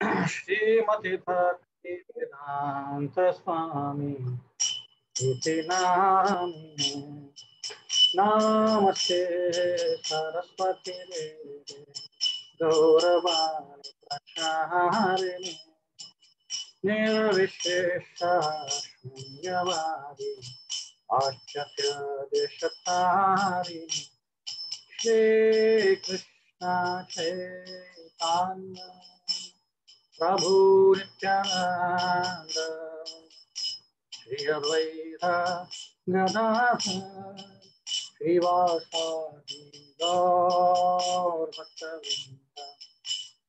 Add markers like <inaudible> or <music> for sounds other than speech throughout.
श्रीमती भक्ति स्वामी इति नामिने नमस्ते सरस्वती देवे गौरवाणि प्रचारिणे निर्विशेष शून्यवादी Prabhu Nityananda Shri Advaita Gadadhar sri Vasadi Gaur Bhaktavinda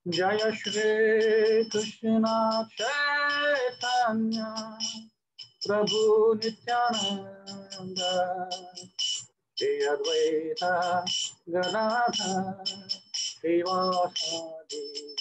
Jaya Shri Krishna Chaitanya Prabhu Nityananda Shri Advaita Gadadhar sri Vasadi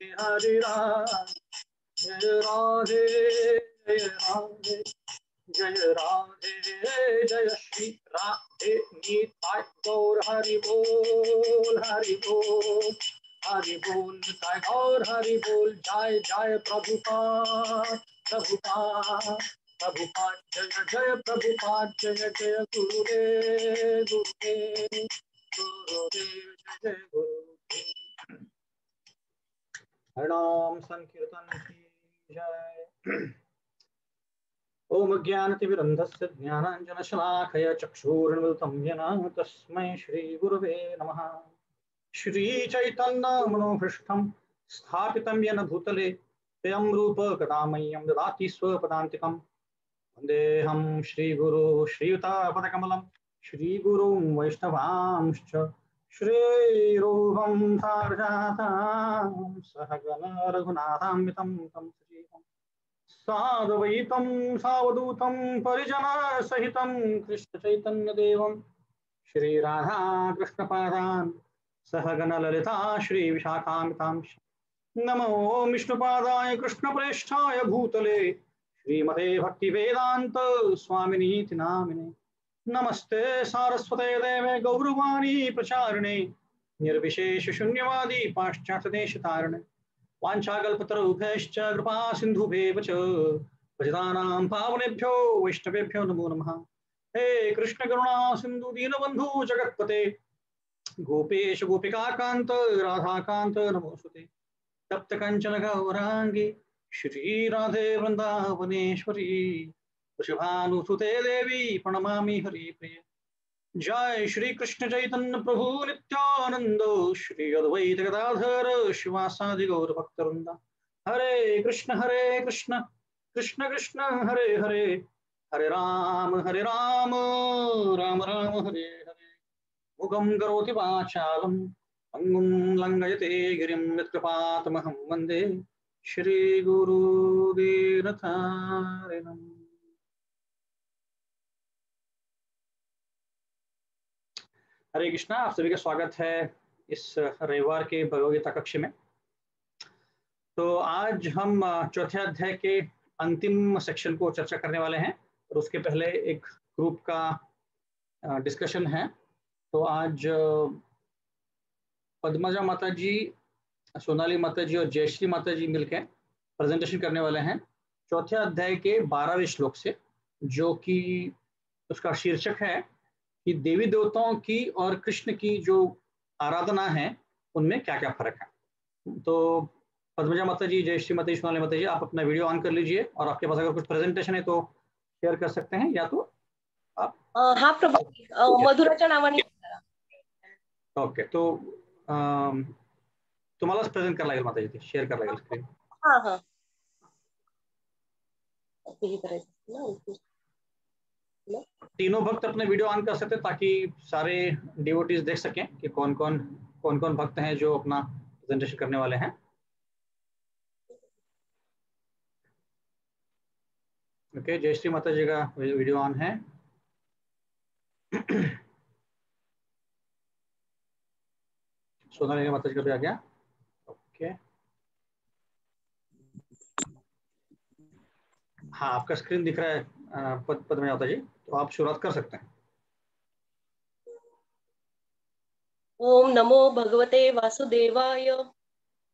Bihari Radha Jai Radhe Jai Radhe Jai Radhe Jai Shri Radhe Nitai Gaur Hari Bol Hari Bol Hari Bol Nitai Gaur Hari Bol Jai Jai Prabhupada Jai Gurudev Gurudev Gurudev Jai Jai Gurudev हरिनाम संकीर्तन की जय। ओम ज्ञानतिमिरन्धस्य ज्ञानाञ्जनशलाखय चक्षुरुन्मिलितं येन तस्मै श्रीगुरवे नमः। श्रीचैतन्यमनोभृष्टं स्थापितं येन भूतले स्वयं रूप कदा मह्यं ददाति स्वपदान्तिकं वन्देऽहं श्रीगुरु श्रीयुतापदकमलं श्रीगुरुं वैष्णवांश्च श्रीरूपं सार्जातां सहगण रघुनाथान्वितं तं श्रीकम् साधवैतं, सावधूतं, परिजनसहितं, कृष्णचैतन्यदेवं, श्रीराधाकृष्णपादान्, सहगणललिता श्रीविशाखामितांश नमो विष्णुपादाय कृष्णप्रेष्ठाय भूतले श्रीमते भक्तिवेदान्त स्वामिनीति नामिने नमस्ते सारस्वते देवे गौरवाणी प्रचारिणे। निर्विशेष शून्यवादी पाश्चात्यदेशतारिणे। वाञ्छाकल्पतरुभ्यश्च कृपा सिन्धुभेव च। भजतानां पावनेभ्यो, वैष्णवेभ्यो नमो नमः। हे कृष्ण करुणा, सिन्धु दीनबन्धु, जगत्पते। गोपेश गोपिकान्त राधाकान्त नमोऽस्तुते तप्त कञ्चन गौराङ्गी। श्रीराधे वृन्दावनेश्वरी वृषभानुसुते देवी प्रणमामि हरिप्रिय। जय श्री कृष्ण चैतन्य प्रभु नित्यानंद, श्री अद्वैत गदाधर शिवासादि गौर भक्तवृंदा। हरे कृष्ण हरे कृष्ण कृष्ण कृष्ण, हरे हरे। हरे राम हरे राम राम राम, हरे हरे। मुखं करोति वाचालं अङ्गुं लङ्घयते गिरिं यत्कृपातमहं वंदे। श्रीगुरुदीनतारिणम् हरे कृष्णा, आप सभी का स्वागत है इस रविवार के भगवगीता कक्ष में। तो आज हम चौथे अध्याय के अंतिम सेक्शन को चर्चा करने वाले हैं और उसके पहले एक ग्रुप का डिस्कशन है। तो आज पद्मजा माता जी सोनाली माता जी और जयश्री माता जी मिलकर प्रेजेंटेशन करने वाले हैं। चौथे अध्याय के बारहवें श्लोक से जो कि उसका शीर्षक है कि देवी देवताओं की और कृष्ण की जो आराधना है उनमें क्या क्या फ़र्क है? तो पद्मजा माता जी जय श्री माता सोनाली माता जी आप अपना वीडियो ऑन कर लीजिए और आपके पास अगर कुछ प्रेजेंटेशन है तो शेयर कर सकते हैं या तो आप हा प्रभू मधुराच्या नावाने ओके तो तुम्हारा प्रेजेंट कर लगे माता शेयर कर लगे स्क्रीन हाँ हाँ. तीनों भक्त अपने वीडियो ऑन कर सकते ताकि सारे डिवोटीज देख सकें कि कौन कौन कौन कौन भक्त हैं जो अपना प्रेजेंटेशन करने वाले हैं। ओके जय श्री माता जी का वीडियो ऑन है। <clears throat> सोना माता जी का भी आ गया। ओके हाँ। आपका स्क्रीन दिख रहा है पद पद में जी। तो आप शुरुआत कर सकते हैं। ओम नमो भगवते वासुदेवाय।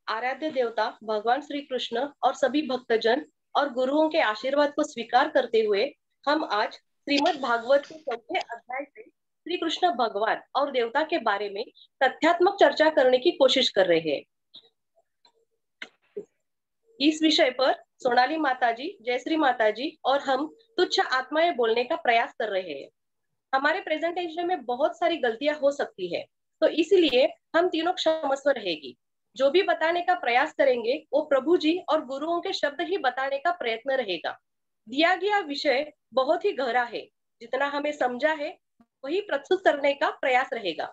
आराध्य देवता, भगवान श्री कृष्ण और सभी भक्तजन और गुरुओं के आशीर्वाद को स्वीकार करते हुए हम आज श्रीमद् भागवत के चौथे अध्याय से श्री कृष्ण भगवान और देवता के बारे में तथ्यात्मक चर्चा करने की कोशिश कर रहे हैं। इस विषय पर सोनाली माताजी, जयश्री माताजी और हम तुच्छ आत्माएँ बोलने का प्रयास कर रहे हैं। हमारे प्रेजेंटेशन में बहुत सारी गलतियाँ हो सकती है तो इसलिए हम तीनों क्षमस्व रहेगी। जो भी बताने का प्रयास करेंगे, वो प्रभु जी और गुरुओं के शब्द ही बताने का प्रयत्न रहेगा। दिया गया विषय बहुत ही गहरा है, जितना हमें समझा है, वही प्रस्तुत करने का प्रयास रहेगा।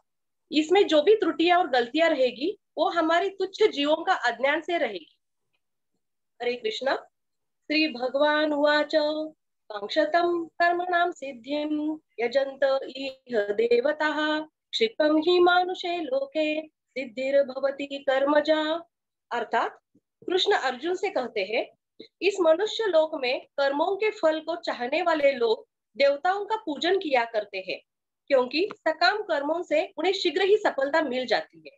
इसमें जो भी त्रुटियाँ और गलतियाँ रहेगी, वो हमारी तुच्छ जीवों का अज्ञान से रहेगी। हरे कृष्ण। श्री भगवान उवाच। कांक्षतम कर्मणाम सिद्धिम यजंत इह देवता। क्षिपम ही मानुषे लोके सिद्धिर्भवती कर्मजा। अर्थात कृष्ण अर्जुन से कहते हैं, इस मनुष्य लोक में कर्मों के फल को चाहने वाले लोग देवताओं का पूजन किया करते हैं, क्योंकि सकाम कर्मों से उन्हें शीघ्र ही सफलता मिल जाती है।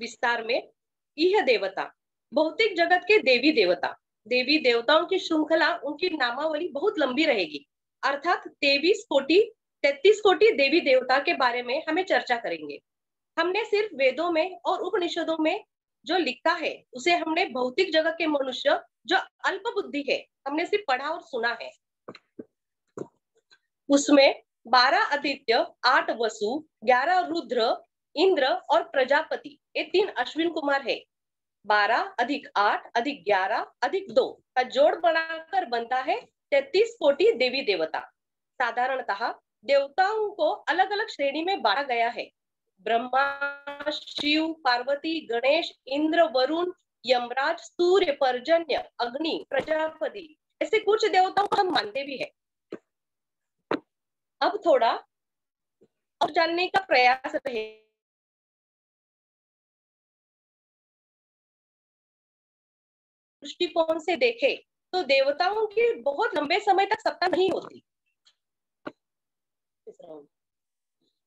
विस्तार में यह देवता। भौतिक जगत के देवी देवता, देवी देवताओं की श्रृंखला उनकी नामावली बहुत लंबी रहेगी। अर्थात तेवीस कोटि, तैतीस कोटि देवी देवता के बारे में हमें चर्चा करेंगे। हमने सिर्फ़ वेदों में और उपनिषदों में जो लिखा है, उसे हमने भौतिक जगत के मनुष्य, जो अल्प बुद्धि है, हमने सिर्फ़ पढ़ा और सुना है। उसमें बारह आदित्य, आठ वसु, ग्यारह रुद्र, इंद्र और प्रजापति, ये तीन अश्विन कुमार है। बारह, अधिक आठ, अधिक ग्यारह, अधिक दो का जोड़ बनाकर बनता है तैतीस कोटि देवी देवता। साधारणतः देवताओं को अलग अलग श्रेणी में बांटा गया है। ब्रह्मा, शिव, पार्वती, गणेश, इंद्र, वरुण, यमराज, सूर्य, पर्जन्य, अग्नि, प्रजापति, ऐसे कुछ देवताओं को हम मानते भी है। अब थोड़ा और जानने का प्रयास रहे। दृष्टिकोण से देखे तो देवताओं की बहुत लंबे समय तक सत्ता नहीं होती।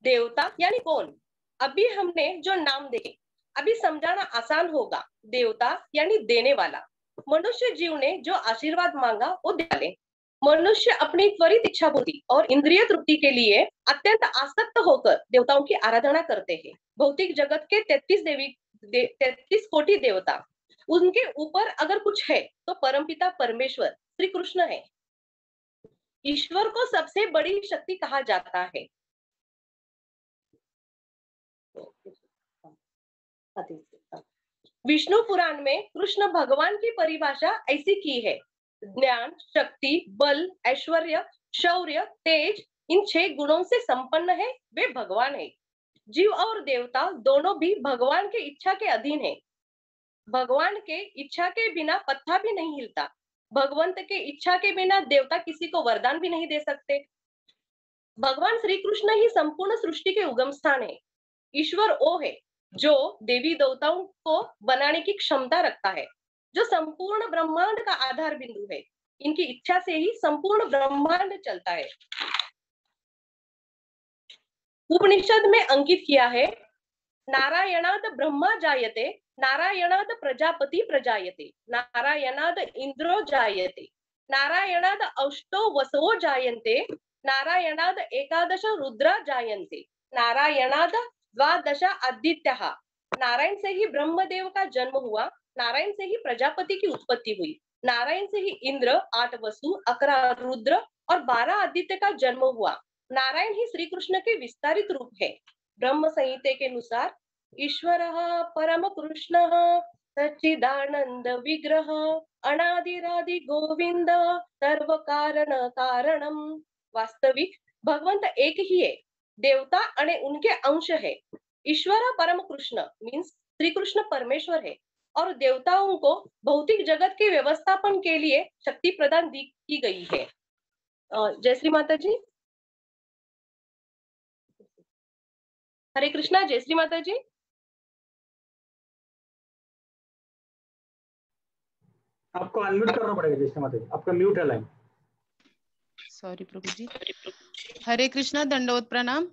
देवता यानी कौन? अभी हमने जो नाम देखे अभी समझाना आसान होगा। देवता यानी देने वाला। मनुष्य जीव ने जो आशीर्वाद मांगा वो दे मनुष्य अपनी त्वरित इच्छा बुद्धि और इंद्रिय तृप्ति के लिए अत्यंत आसक्त होकर देवताओं की आराधना करते हैं। भौतिक जगत के तैतीस देवी तैतीस दे, कोटि देवता उनके ऊपर अगर कुछ है तो परमपिता परमेश्वर श्री कृष्ण है। ईश्वर को सबसे बड़ी शक्ति कहा जाता है। विष्णु पुराण में कृष्ण भगवान की परिभाषा ऐसी की है। ज्ञान, शक्ति, बल, ऐश्वर्य, शौर्य, तेज, इन छह गुणों से संपन्न है, वे भगवान है। जीव और देवता दोनों भी भगवान के इच्छा के अधीन है। भगवान के इच्छा के बिना पत्ता भी नहीं हिलता। भगवंत के इच्छा के बिना देवता किसी को वरदान भी नहीं दे सकते। भगवान श्री कृष्ण ही संपूर्ण सृष्टि के उगम स्थान है। ईश्वर ओ है, जो देवी देवताओं को बनाने की क्षमता रखता है, जो संपूर्ण ब्रह्मांड का आधार बिंदु है। इनकी इच्छा से ही संपूर्ण ब्रह्मांड चलता है। उपनिषद में अंकित किया है नारायणाद ब्रह्मा जायते नारायणाद प्रजापति प्रजायते, नारायणाद इंद्रो जायते, नारायणाद अष्टो वसवो जायन्ते, नारायणाद एकादश रुद्रा जायन्ते, नारायणाद द्वादशा आदित्य। नारायण से ही ब्रह्मदेव का जन्म हुआ, नारायण से ही प्रजापति की उत्पत्ति हुई, नारायण से ही इंद्र, आठ वसु, अकरा रुद्र और बारह आदित्य का जन्म हुआ। नारायण ही श्री कृष्ण के विस्तारित रूप है। ब्रह्म संहिते के अनुसार ईश्वर परम कृष्ण सच्चिदानंद विग्रह, अनादिरादि गोविंद सर्व कारण। कारणम वास्तविक, भगवंत एक ही है, देवता आणि उनके अंश है। ईश्वर परम कृष्ण मीन्स श्री कृष्ण परमेश्वर है। और देवताओं को भौतिक जगत के व्यवस्थापन के लिए शक्ति प्रदान दी, की गई है। जय श्री माता जी हरे कृष्णा, जय श्री माता जी आपको अनम्यूट करना पड़ेगा आपका म्यूट है लाइन सॉरी प्रभु जी हरे कृष्णा, दंडवत प्रणाम।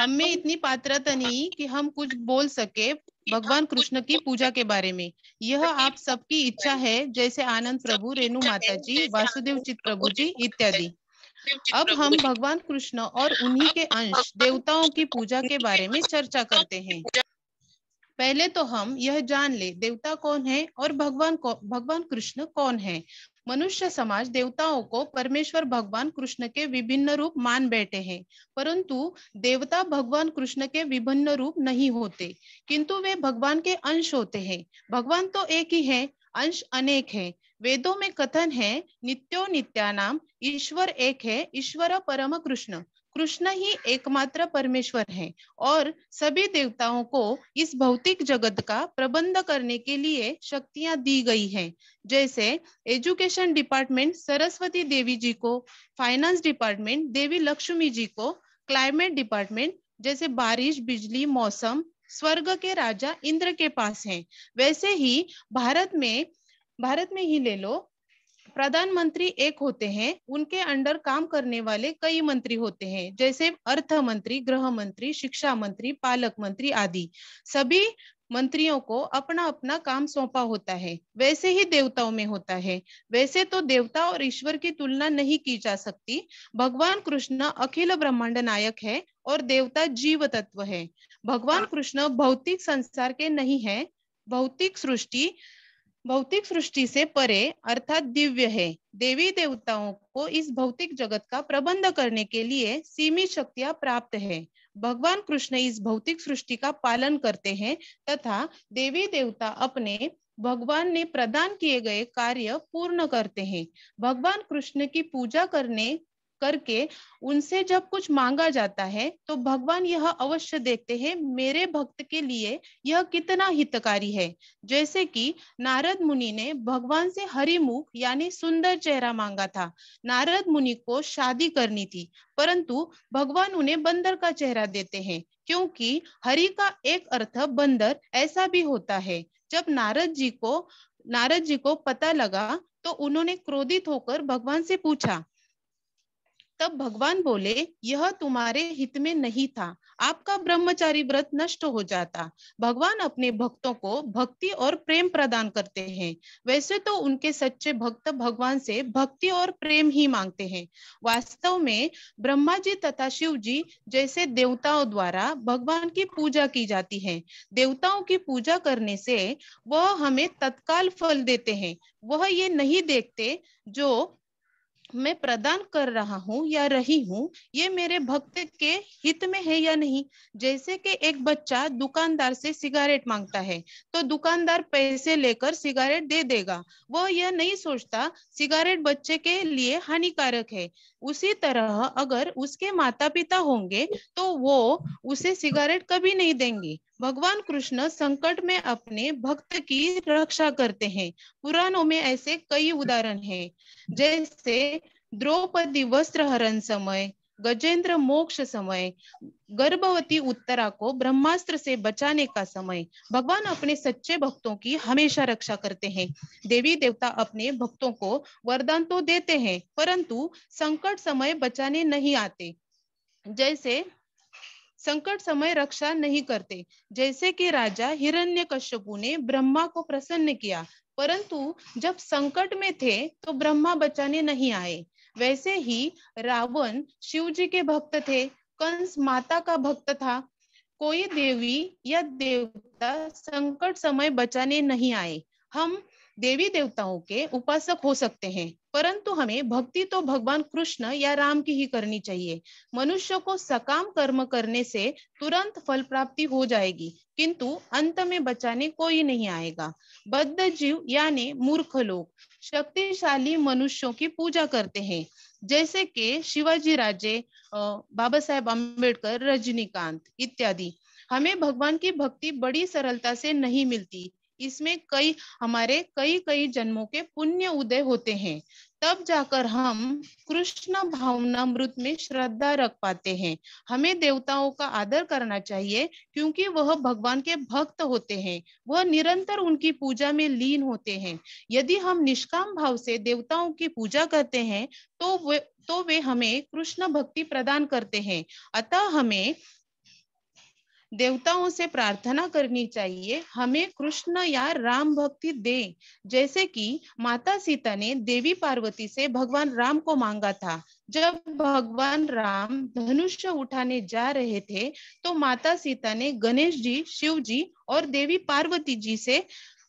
हमें इतनी पात्रता नहीं कि हम कुछ बोल सके भगवान कृष्ण की पूजा के बारे में। यह आप सबकी इच्छा है, जैसे आनंद प्रभु, रेणु माता जी वासुदेव चित प्रभु जी इत्यादि। अब हम भगवान कृष्ण और उन्हीं के अंश, देवताओं की पूजा के बारे में चर्चा करते हैं। पहले तो हम यह जान ले, देवता कौन है और भगवान को, भगवान कृष्ण कौन है? मनुष्य समाज देवताओं को परमेश्वर भगवान कृष्ण के विभिन्न रूप मान बैठे हैं, परंतु देवता भगवान कृष्ण के विभिन्न रूप नहीं होते, किंतु वे भगवान के अंश होते हैं। भगवान तो एक ही है, अंश अनेक है। वेदों में कथन है नित्यो नित्यानाम ईश्वर एक है, ईश्वर परम कृष्ण। कृष्ण ही एकमात्र परमेश्वर है और सभी देवताओं को इस भौतिक जगत का प्रबंध करने के लिए शक्तियाँ दी गई हैं। जैसे एजुकेशन डिपार्टमेंट सरस्वती देवी जी को, फाइनेंस डिपार्टमेंट देवी लक्ष्मी जी को, क्लाइमेट डिपार्टमेंट जैसे बारिश, बिजली, मौसम, स्वर्ग के राजा इंद्र के पास है। वैसे ही भारत में भारत में ही ले लो प्रधानमंत्री एक होते हैं उनके अंडर काम करने वाले कई मंत्री होते हैं जैसे अर्थ मंत्री गृह मंत्री शिक्षा मंत्री पालक मंत्री आदि। सभी मंत्रियों को अपना अपना काम सौंपा होता है वैसे ही देवताओं में होता है। वैसे तो देवता और ईश्वर की तुलना नहीं की जा सकती। भगवान कृष्ण अखिल ब्रह्मांड नायक है और देवता जीव तत्व है। भगवान कृष्ण भौतिक संसार के नहीं है भौतिक सृष्टि भौतिक सृष्टि से परे, अर्थात दिव्य है। देवी देवताओं को इस भौतिक जगत का प्रबंध करने के लिए सीमित शक्तियाँ प्राप्त है। भगवान कृष्ण इस भौतिक सृष्टि का पालन करते हैं तथा देवी देवता अपने भगवान ने प्रदान किए गए कार्य पूर्ण करते हैं। भगवान कृष्ण की पूजा करने करके उनसे जब कुछ मांगा जाता है तो भगवान यह अवश्य देखते हैं, मेरे भक्त के लिए यह कितना हितकारी है। जैसे कि नारद मुनि ने भगवान से हरिमुख यानी सुंदर चेहरा मांगा था। नारद मुनि को शादी करनी थी, परंतु भगवान उन्हें बंदर का चेहरा देते हैं, क्योंकि हरि का एक अर्थ बंदर ऐसा भी होता है। जब नारद जी को, नारद जी को पता लगा तो उन्होंने क्रोधित होकर भगवान से पूछा तब भगवान बोले, यह तुम्हारे हित में नहीं था। आपका ब्रह्मचारी व्रत नष्ट हो जाता। भगवान अपने भक्तों को भक्ति और प्रेम प्रदान करते हैं। वैसे तो उनके सच्चे भक्त भगवान से भक्ति और प्रेम ही मांगते हैं। वास्तव में ब्रह्मा जी तथा शिव जी जैसे देवताओं द्वारा भगवान की पूजा की जाती है। देवताओं की पूजा करने से वह हमें तत्काल फल देते हैं। वह ये नहीं देखते जो मैं प्रदान कर रहा हूँ या रही हूँ, ये मेरे भक्त के हित में है या नहीं? जैसे कि एक बच्चा दुकानदार से सिगरेट माँगता है तो दुकानदार पैसे लेकर सिगरेट दे देगा। वो यह नहीं सोचता, सिगरेट बच्चे के लिए हानिकारक है। उसी तरह अगर उसके माता पिता होंगे तो वो उसे सिगरेट कभी नहीं देंगे। भगवान कृष्ण संकट में अपने भक्त की रक्षा करते हैं। पुराणों में ऐसे कई उदाहरण हैं। जैसे द्रौपदी वस्त्र हरण समय गजेंद्र मोक्ष समय, गर्भवती उत्तरा को ब्रह्मास्त्र से बचाने का समय। भगवान अपने सच्चे भक्तों की हमेशा रक्षा करते हैं। देवी देवता अपने भक्तों को वरदान तो देते हैं, परंतु संकट समय बचाने नहीं आते। जैसे संकट समय रक्षा नहीं करते, जैसे कि राजा हिरण्यकश्यपु ने ब्रह्मा को प्रसन्न किया, परंतु जब संकट में थे तो ब्रह्मा बचाने नहीं आए। वैसे ही रावण शिव जी के भक्त थे, कंस माता का भक्त था। कोई देवी या देवता संकट समय बचाने नहीं आए। हम देवी देवताओं के उपासक हो सकते हैं, परंतु हमें भक्ति तो भगवान कृष्ण या राम की ही करनी चाहिए। मनुष्य को सकाम कर्म करने से तुरंत फल प्राप्ति हो जाएगी, किंतु अंत में बचाने कोई नहीं आएगा। बद्ध जीव यानी मूर्ख लोग शक्तिशाली मनुष्यों की पूजा करते हैं। जैसे कि शिवाजी राजे बाबा साहेब अंबेडकर रजनीकांत इत्यादि। हमें भगवान की भक्ति बड़ी सरलता से नहीं मिलती। इसमें कई, हमारे कई कई जन्मों के पुण्य उदय होते हैं। तब जाकर हम कृष्ण भावनामृत में श्रद्धा रख पाते हैं। हमें देवताओं का आदर करना चाहिए, क्योंकि वह भगवान के भक्त होते हैं। वह निरंतर उनकी पूजा में लीन होते हैं। यदि हम निष्काम भाव से देवताओं की पूजा करते हैं तो वे तो वे हमें कृष्ण भक्ति प्रदान करते हैं। अतः हमें देवताओं से प्रार्थना करनी चाहिए। हमें कृष्ण या राम भक्ति दे। जैसे कि माता सीता ने देवी पार्वती से भगवान राम को मांगा था। जब भगवान राम धनुष्य उठाने जा रहे थे तो माता सीता ने गणेश जी, शिव जी और देवी पार्वती जी से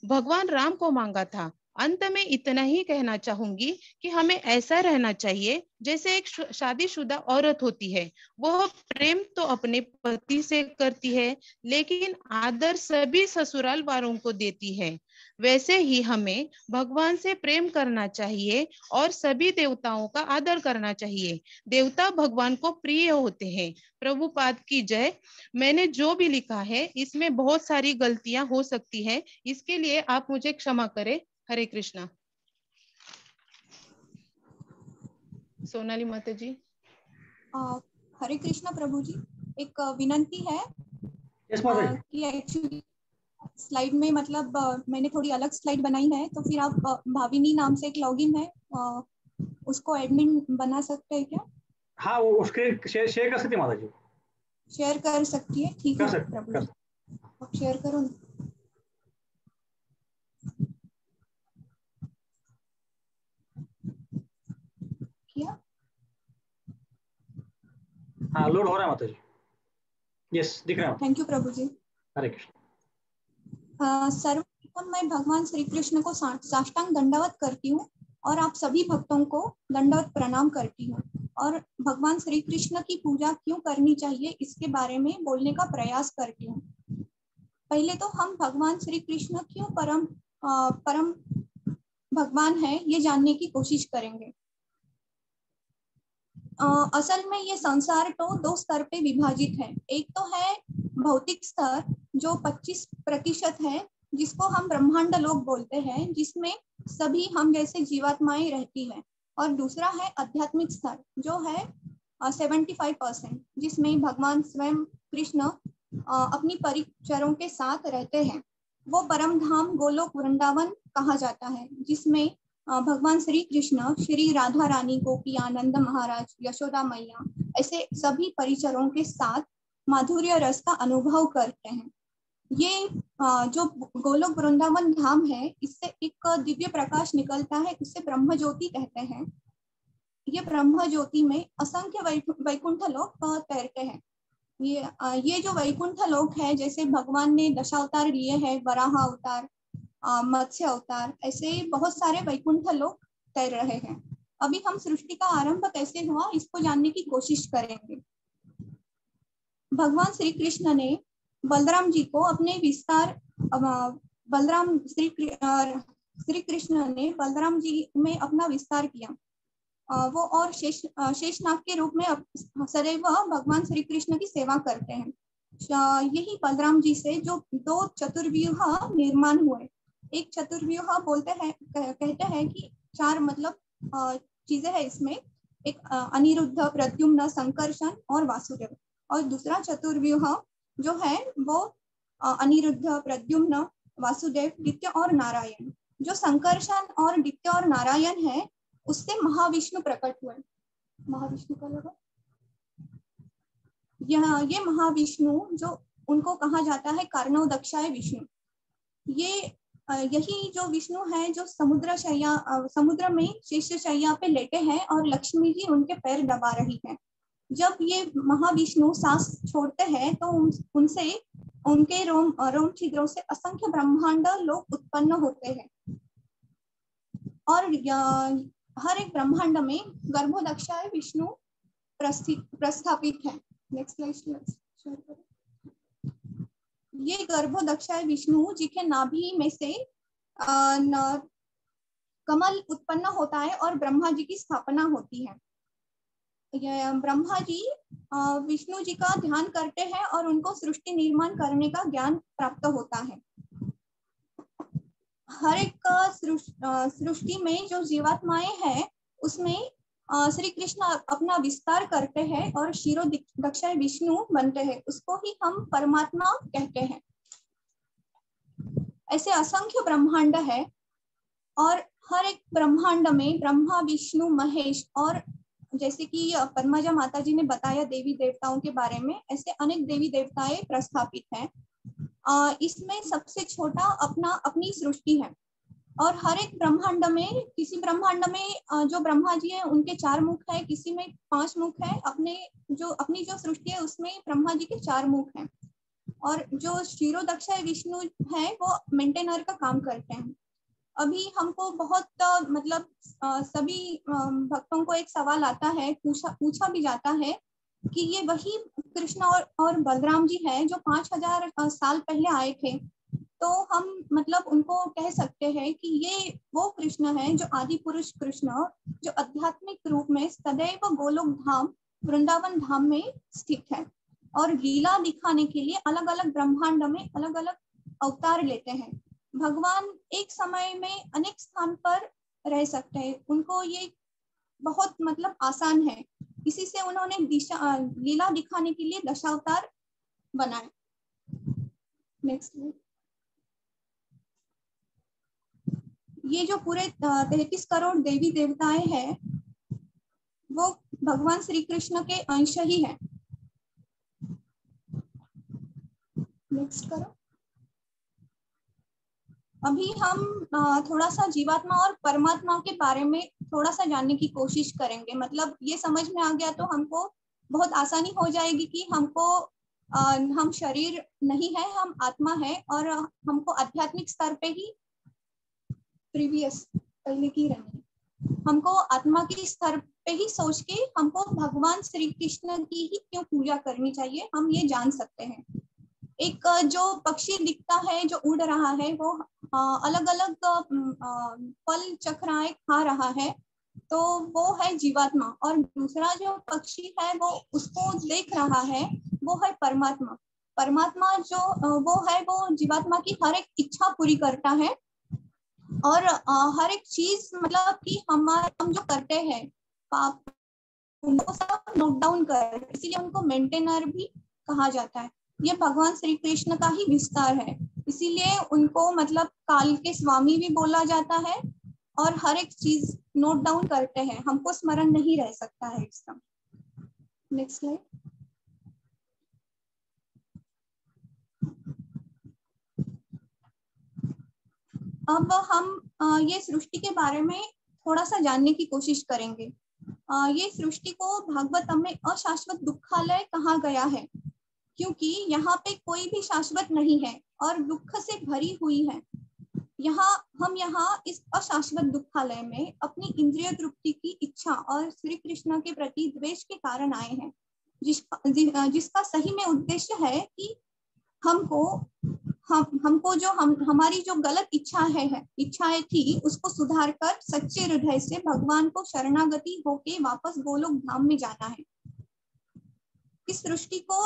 भगवान राम को मांगा था। अंत में इतना ही कहना चाहूँगी कि हमें ऐसा रहना चाहिए, जैसे एक शादीशुदा औरत होती है, वह प्रेम तो अपने पति से करती है, लेकिन आदर सभी ससुराल वालों को देती है। वैसे ही हमें भगवान से प्रेम करना चाहिए और सभी देवताओं का आदर करना चाहिए। देवता भगवान को प्रिय होते हैं। प्रभुपाद की जय। मैंने जो भी लिखा है, इसमें बहुत सारी गलतियाँ हो सकती है। इसके लिए आप मुझे क्षमा करें। हरे कृष्णा सोनाली माता जी हरे कृष्णा प्रभु जी एक विनंती है yes, आ, कि एक्चुअली स्लाइड में मतलब मैंने थोड़ी अलग स्लाइड बनाई है तो फिर आप भाविनी नाम से एक लॉगिन है उसको एडमिन बना सकते हैं क्या? हाँ वो उसके शेयर शेयर कर सकती है माता जी शेयर कर सकती है ठीक है प्रभु शेयर करो ना किया हाँ लोड हो रहा है माता जी। यस दिख रहा है। थैंक यू प्रभु जी। हरे कृष्ण। सर्वप्रथम मैं भगवान श्री कृष्ण को साष्टांग दंडवत करती हूँ और आप सभी भक्तों को दंडवत प्रणाम करती हूँ। और भगवान श्री कृष्ण की पूजा क्यों करनी चाहिए इसके बारे में बोलने का प्रयास करती हूँ। पहले तो हम भगवान श्री कृष्ण क्यों परम आ, परम भगवान है ये जानने की कोशिश करेंगे। असल में ये संसार तो दो स्तर पे विभाजित है। एक तो है भौतिक स्तर, जो 25 प्रतिशत है, जिसको हम ब्रह्मांड लोग बोलते हैं, जिसमें सभी हम जैसे जीवात्माएँ रहती है। और दूसरा है आध्यात्मिक स्तर, जो है सेवेंटी फाइव परसेंट, जिसमें भगवान स्वयं कृष्ण अपनी परिचरों के साथ रहते हैं। वो परम धाम गोलोक वृंदावन कहा जाता है, जिसमें भगवान श्री कृष्ण, श्री राधा रानी, गोपी आनंद महाराज, यशोदा मैया, ऐसे सभी परिचरों के साथ माधुर्य रस का अनुभव करते हैं। ये जो गोलोक वृंदावन धाम है, इससे एक दिव्य प्रकाश निकलता है उसे ब्रह्म ज्योति कहते हैं। ये ब्रह्म ज्योति में असंख्य वैकुंठ लोग तैरते हैं। ये ये जो वैकुंठ लोक है, जैसे भगवान ने दशावतार लिए हैं, वराह अवतार मत्स्य अवतार, ऐसे बहुत सारे वैकुंठ लोग तैर रहे हैं। अभी हम सृष्टि का आरंभ कैसे हुआ, इसको जानने की कोशिश करेंगे। भगवान श्री कृष्ण ने बलराम जी को अपने विस्तार बलराम श्री श्री कृष्ण ने बलराम जी में अपना विस्तार किया। वो और शेष शेषनाग के रूप में सदैव भगवान श्री कृष्ण की सेवा करते हैं। यही बलराम जी से जो दो चतुर्व्यूह निर्माण हुए। एक चतुर्व्यूह बोलते हैं कह, कहते हैं कि चार मतलब चीज़ें है इसमें। एक अनिरुद्ध प्रद्युम्न संकर्षण और वासुदेव। और दूसरा चतुर्व्यूह जो है वो अनिरुद्ध प्रद्युम्न वासुदेव दित्य और नारायण। जो संकर्षण और दित्य और नारायण है उससे महाविष्णु प्रकट हुए। महाविष्णु का लगा? यह ये महाविष्णु जो उनको कहा जाता है कर्णव दक्षाय विष्णु। ये यही जो विष्णु है जो समुद्र शैया समुद्र में शेष शैया पे लेटे हैं और लक्ष्मी जी उनके पैर दबा रही है। जब ये महाविष्णु सांस छोड़ते हैं तो उन, उनसे उनके रोम रोम छिद्रों से असंख्य ब्रह्मांड लोग उत्पन्न होते हैं। और हर एक ब्रह्मांड में गर्भोदक्षाय विष्णु प्रस्थापित है। नेक्स्ट स्लाइड ये गर्भोदक्षाय विष्णु जी के नाभि में से कमल उत्पन्न होता है और ब्रह्मा जी की स्थापना होती है। ब्रह्मा जी विष्णु जी का ध्यान करते हैं और उनको सृष्टि निर्माण करने का ज्ञान प्राप्त होता है। हर एक सृष्टि में जो जीवात्माएँ हैं, उसमें श्री कृष्ण अपना विस्तार करते हैं और शिरो दक्षाय विष्णु बनते हैं। उसको ही हम परमात्मा कहते हैं। ऐसे असंख्य ब्रह्मांड है और हर एक ब्रह्मांड में ब्रह्मा, विष्णु, महेश और जैसे कि पद्मजा माता जी ने बताया देवी देवताओं के बारे में, ऐसे अनेक देवी देवताएँ प्रस्थापित हैं। इसमें सबसे छोटा अपना, अपनी सृष्टि है। और हर एक ब्रह्मांड में किसी ब्रह्मांड में जो ब्रह्मा जी है उनके चार मुख है किसी में पाँच मुख है अपने जो अपनी जो सृष्टि है उसमें ब्रह्मा जी के चार मुख हैं। और जो शिरो दक्षा विष्णु है वो मेंटेनर का काम करते हैं। अभी हमको बहुत मतलब सभी भक्तों को एक सवाल आता है पूछा पूछा भी जाता है कि ये वही कृष्ण और, और बलराम जी है जो पाँच हज़ार साल पहले आए थे। तो हम मतलब उनको कह सकते हैं कि ये वो कृष्ण है जो आदि पुरुष कृष्ण, जो आध्यात्मिक रूप में सदैव गोलोक धाम, वृंदावन धाम में स्थित है और लीला दिखाने के लिए अलग अलग ब्रह्मांड में अलग अलग अवतार लेते हैं। भगवान एक समय में अनेक स्थान पर रह सकते हैं। उनको ये बहुत मतलब आसान है। इसी से उन्होंने दिशा, लीला दिखाने के लिए दशावतार बनाए। नेक्स्ट ये जो पूरे तैतीस करोड़ देवी देवताएँ हैं, वो भगवान श्री कृष्ण के अंश ही है। नेक्स्ट करो। अभी हम थोड़ा सा जीवात्मा और परमात्मा के बारे में थोड़ा सा जानने की कोशिश करेंगे। मतलब ये समझ में आ गया तो हमको बहुत आसानी हो जाएगी कि हमको हम शरीर नहीं है, हम आत्मा है और हमको आध्यात्मिक स्तर पे ही प्रीवियस, पहले की रही। हमको आत्मा के स्तर पे ही सोच के हमको भगवान श्री कृष्ण की ही क्यों पूजा करनी चाहिए, हम ये जान सकते हैं। एक जो पक्षी दिखता है, जो उड़ रहा है, वो अलग अलग फल चक्राएँ खा रहा है तो वो है जीवात्मा। और दूसरा जो पक्षी है, वो उसको देख रहा है, वो है परमात्मा। परमात्मा जो वो है, वो जीवात्मा की हर एक इच्छा पूरी करता है और हर एक चीज़ मतलब कि हमारे हम जो करते हैं, पाप उनको सब नोट डाउन कर, इसीलिए उनको मेंटेनर भी कहा जाता है। ये भगवान श्री कृष्ण का ही विस्तार है। इसीलिए उनको मतलब काल के स्वामी भी बोला जाता है और हर एक चीज़ नोट डाउन करते हैं। हमको स्मरण नहीं रह सकता है इसका नेक्स्ट स्लाइड अब हम ये सृष्टि के बारे में थोड़ा सा जानने की कोशिश करेंगे। ये सृष्टि को भागवतम में अशाश्वत दुखालय कहा गया है? क्योंकि यहाँ पे कोई भी शाश्वत नहीं है और दुख से भरी हुई है। यहाँ, हम यहाँ इस अशाश्वत दुखालय में अपनी इंद्रिय तृप्ति की इच्छा और श्री कृष्ण के प्रति द्वेष के कारण आए हैं। जिसका जिसका सही में उद्देश्य है कि हमको हम हमको जो हम हमारी जो गलत इच्छा है, है इच्छाएँ थी उसको सुधार कर सच्चे हृदय से भगवान को शरणागति होके वापस गोलोक धाम में जाना है। इस सृष्टि को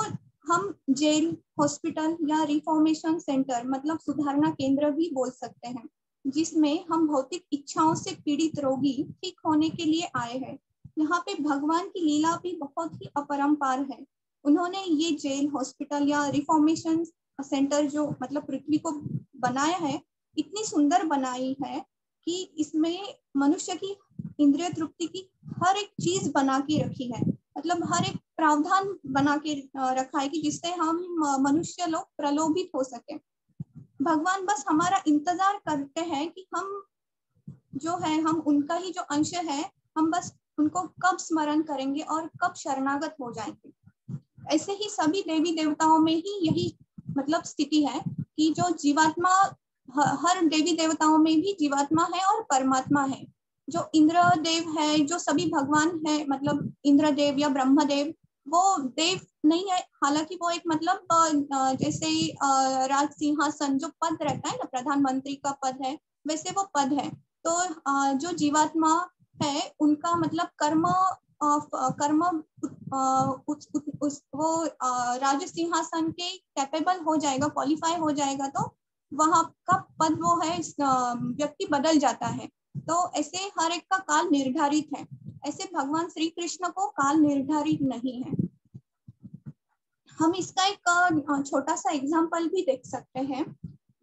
हम जेल हॉस्पिटल या रिफॉर्मेशन सेंटर मतलब सुधारना केंद्र भी बोल सकते हैं जिसमें हम भौतिक इच्छाओं से पीड़ित रोगी ठीक होने के लिए आए हैं। यहाँ पे भगवान की लीला भी बहुत ही अपरंपार है। उन्होंने ये जेल हॉस्पिटल या रिफॉर्मेशन सेंटर जो मतलब पृथ्वी को बनाया है, इतनी सुंदर बनाई है कि इसमें मनुष्य की, इंद्रिय तृप्ति की हर एक चीज़ बना के रखी है। मतलब हर एक प्रावधान बना के रखा है कि जिससे हम मनुष्य लोग प्रलोभित हो सके। भगवान बस हमारा इंतज़ार करते हैं कि हम जो है, हम उनका ही जो अंश है, हम बस उनको कब स्मरण करेंगे और कब शरणागत हो जाएँगे। ऐसे ही सभी देवी देवताओं में ही यही मतलब स्थिति है कि जो जीवात्मा हर देवी देवताओं में भी जीवात्मा है और परमात्मा है। जो इंद्र देव है, जो सभी भगवान है मतलब इंद्र देव या ब्रह्म देव वो देव नहीं है। हालाँकि वो एक मतलब जैसे राज सिंहासन जो पद रहता है ना, प्रधानमंत्री का पद है, वैसे वो पद है। तो जो जीवात्मा है, उनका मतलब कर्म कर्म उस, उस, उस वो राज सिंहासन के कैपेबल हो जाएगा क्वालिफाई हो जाएगा तो वहाँ का पद वो है व्यक्ति बदल जाता है। तो ऐसे हर एक का काल निर्धारित है। ऐसे भगवान श्री कृष्ण को काल निर्धारित नहीं है। हम इसका एक छोटा सा एग्ज़ाम्पल भी देख सकते हैं।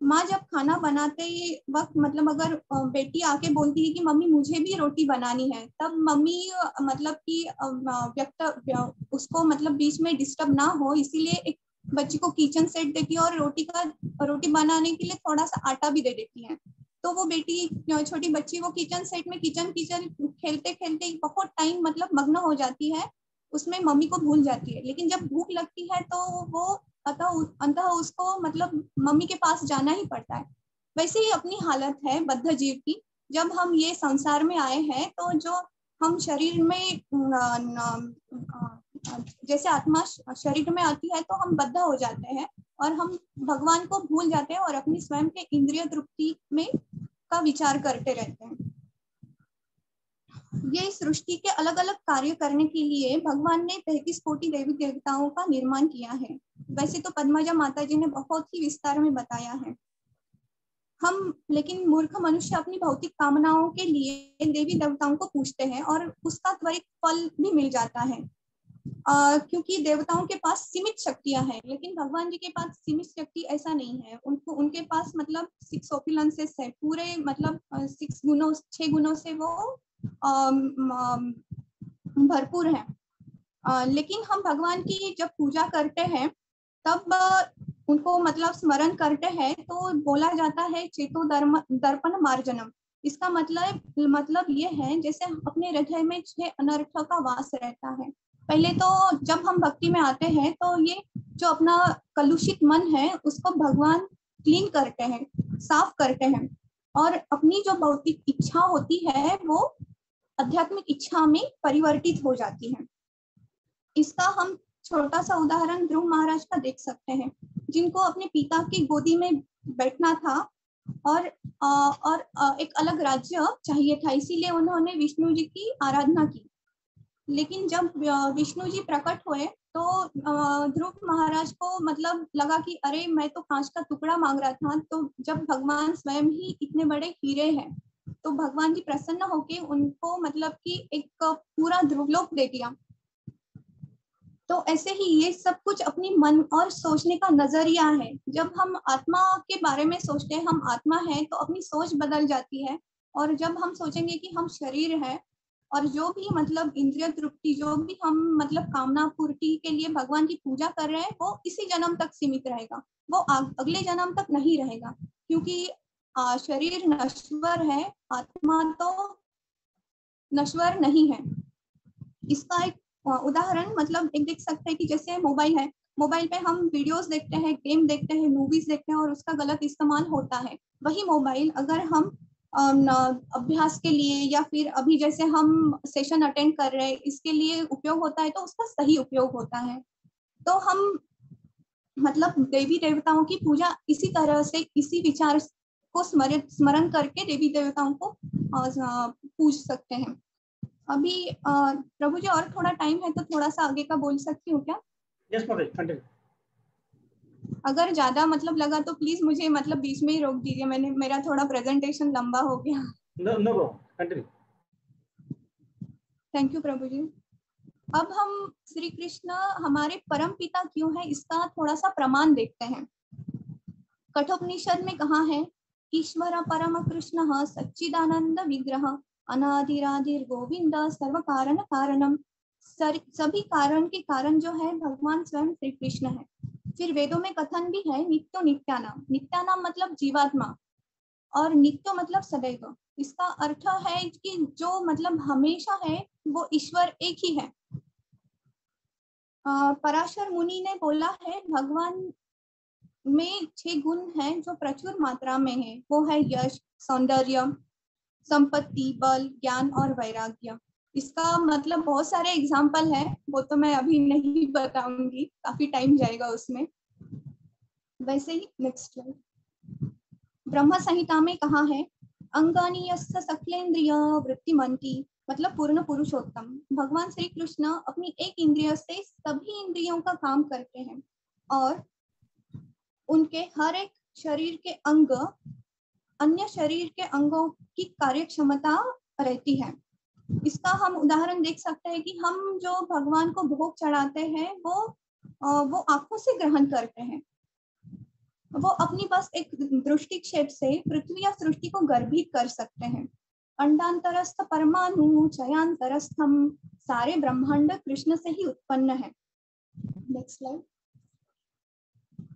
माँ जब खाना बनाते वक्त मतलब अगर बेटी आके बोलती है कि, मम्मी, मुझे भी रोटी बनानी है, तब मम्मी मतलब कि व्यक्त उसको मतलब बीच में डिस्टर्ब ना हो। इसीलिए एक बच्ची को किचन सेट देती है और रोटी का, रोटी बनाने के लिए थोड़ा सा आटा भी दे देती है। तो वो बेटी छोटी बच्ची वो किचन सेट में किचन किचन खेलते खेलते बहुत टाइम मतलब मग्न हो जाती है। उसमें मम्मी को भूल जाती है। लेकिन जब भूख लगती है तो वो अतः अंतः उसको मतलब मम्मी के पास जाना ही पड़ता है। वैसे ही अपनी हालत है बद्ध जीव की। जब हम ये संसार में आए हैं तो जो हम शरीर में जैसे आत्मा शरीर में आती है तो हम बद्ध हो जाते हैं और हम भगवान को भूल जाते हैं और अपनी स्वयं के इंद्रिय तृप्ति में का विचार करते रहते हैं। ये सृष्टि के अलग अलग कार्य करने के लिए भगवान ने तैतीस कोटि देवी देवताओं का निर्माण किया है। वैसे तो पद्मजा माता जी ने बहुत ही विस्तार में बताया है। हम लेकिन मूर्ख मनुष्य अपनी भौतिक कामनाओं के लिए देवी देवताओं को पूछते हैं और उसका त्वरित फल भी मिल जाता है। आ, क्योंकि देवताओं के पास सीमित शक्तियाँ हैं लेकिन भगवान जी के पास सीमित शक्ति ऐसा नहीं है। उनको उनके पास मतलब सिक्स ओपिलेंसेस है पूरे मतलब सिक्स गुणों छह गुणों से वो भरपूर है। लेकिन हम भगवान की जब पूजा करते हैं, तब उनको मतलब स्मरण करते हैं तो बोला जाता है चेतो दर्म दर्पण मार्जनम। इसका मतलब मतलब ये है, जैसे अपने हृदय में छह अनर्थ का वास रहता है। पहले तो जब हम भक्ति में आते हैं तो ये जो अपना कलुषित मन है, उसको भगवान क्लीन करते हैं, साफ़ करते हैं। और अपनी जो भौतिक इच्छा होती है, वो आध्यात्मिक इच्छा में परिवर्तित हो जाती है। इसका हम छोटा सा उदाहरण ध्रुव महाराज का देख सकते हैं जिनको अपने पिता की गोदी में बैठना था और आ, और आ, एक अलग राज्य चाहिए था इसीलिए उन्होंने विष्णु जी की आराधना की। लेकिन जब विष्णु जी प्रकट हुए तो ध्रुव महाराज को मतलब लगा कि अरे मैं तो कांच का टुकड़ा मांग रहा था तो जब भगवान स्वयं ही इतने बड़े हीरे हैं तो भगवान जी प्रसन्न होके उनको मतलब कि एक पूरा ध्रुवलोक दे दिया। तो ऐसे ही ये सब कुछ अपनी मन और सोचने का नज़रिया है। जब हम आत्मा के बारे में सोचते हैं, हम आत्मा है तो अपनी सोच बदल जाती है और जब हम सोचेंगे कि हम शरीर है और जो भी मतलब इंद्रिय तृप्ति, जो भी हम मतलब कामना पूर्ति के लिए भगवान की पूजा कर रहे हैं, वो इसी जन्म तक सीमित रहेगा। वो अगले जन्म तक नहीं रहेगा। क्योंकि शरीर नश्वर है, आत्मा तो नश्वर नहीं है। इसका एक उदाहरण मतलब एक देख सकते हैं कि जैसे मोबाइल है, मोबाइल पे हम वीडियोस देखते हैं, गेम देखते हैं मूवीज़ देखते हैं और उसका गलत इस्तेमाल होता है। वही मोबाइल अगर हम अभ्यास के लिए या फिर अभी जैसे हम सेशन अटेंड कर रहे हैं, इसके लिए उपयोग होता है तो उसका सही उपयोग होता है। तो हम मतलब देवी देवताओं की पूजा इसी तरह से, इसी विचार को स्मरित स्मरण करके देवी देवताओं को पूज सकते हैं। अभी प्रभु जी और थोड़ा टाइम है तो थोड़ा सा आगे का बोल सकती हूँ क्या? Yes, अगर ज़्यादा मतलब लगा तो प्लीज़ मुझे मतलब बीच में ही रोक दीजिए मैंने मेरा थोड़ा प्रेजेंटेशन लंबा हो गया। No, no, थैंक यू प्रभु जी। अब हम श्री कृष्ण हमारे परम पिता क्यों है इसका थोड़ा सा प्रमाण देखते हैं। कठोपनिषद में कहा है? ईश्वर परम कृष्ण सच्चिदानंद विग्रह अनादिरादिर गोविंद सर्व कारण कारणम सभी कारण के कारण जो है, भगवान स्वयं श्री कृष्ण है। फिर वेदों में कथन भी है, नित्यो नित्यानाम। नित्यानाम मतलब जीवात्मा, और नित्य मतलब सदैव। इसका अर्थ है कि जो मतलब हमेशा है, वो ईश्वर एक ही है। पराशर मुनि ने बोला है, भगवान में छह गुण हैं जो प्रचुर मात्रा में है। वो है यश, सौंदर्य, संपत्ति, बल, ज्ञान और वैराग्य। इसका मतलब बहुत सारे एग्ज़ाम्पल है। वो तो मैं अभी नहीं <laughs> बताऊँगी। काफ़ी टाइम जाएगा उसमें। वैसे ही नेक्स्ट ब्रह्म संहिता में कहा है अंगानी सकलेन्द्रिय वृत्तिमंती मतलब पूर्ण पुरुषोत्तम। भगवान श्री कृष्ण अपनी एक इंद्रिय से सभी इंद्रियों का काम करते हैं और उनके हर एक शरीर के अंग, अन्य शरीर के अंगों की कार्य क्षमता रहती है। इसका हम उदाहरण देख सकते हैं कि हम जो भगवान को भोग चढ़ाते हैं, वो वो आँखों से ग्रहण करते हैं। वो अपनी बस एक दृष्टि क्षेप से पृथ्वी या सृष्टि को गर्भित कर सकते हैं। अंडांतरस्थ परमाणु, चयांतरस्थम, सारे ब्रह्मांड कृष्ण से ही उत्पन्न है। नेक्स्ट स्लाइड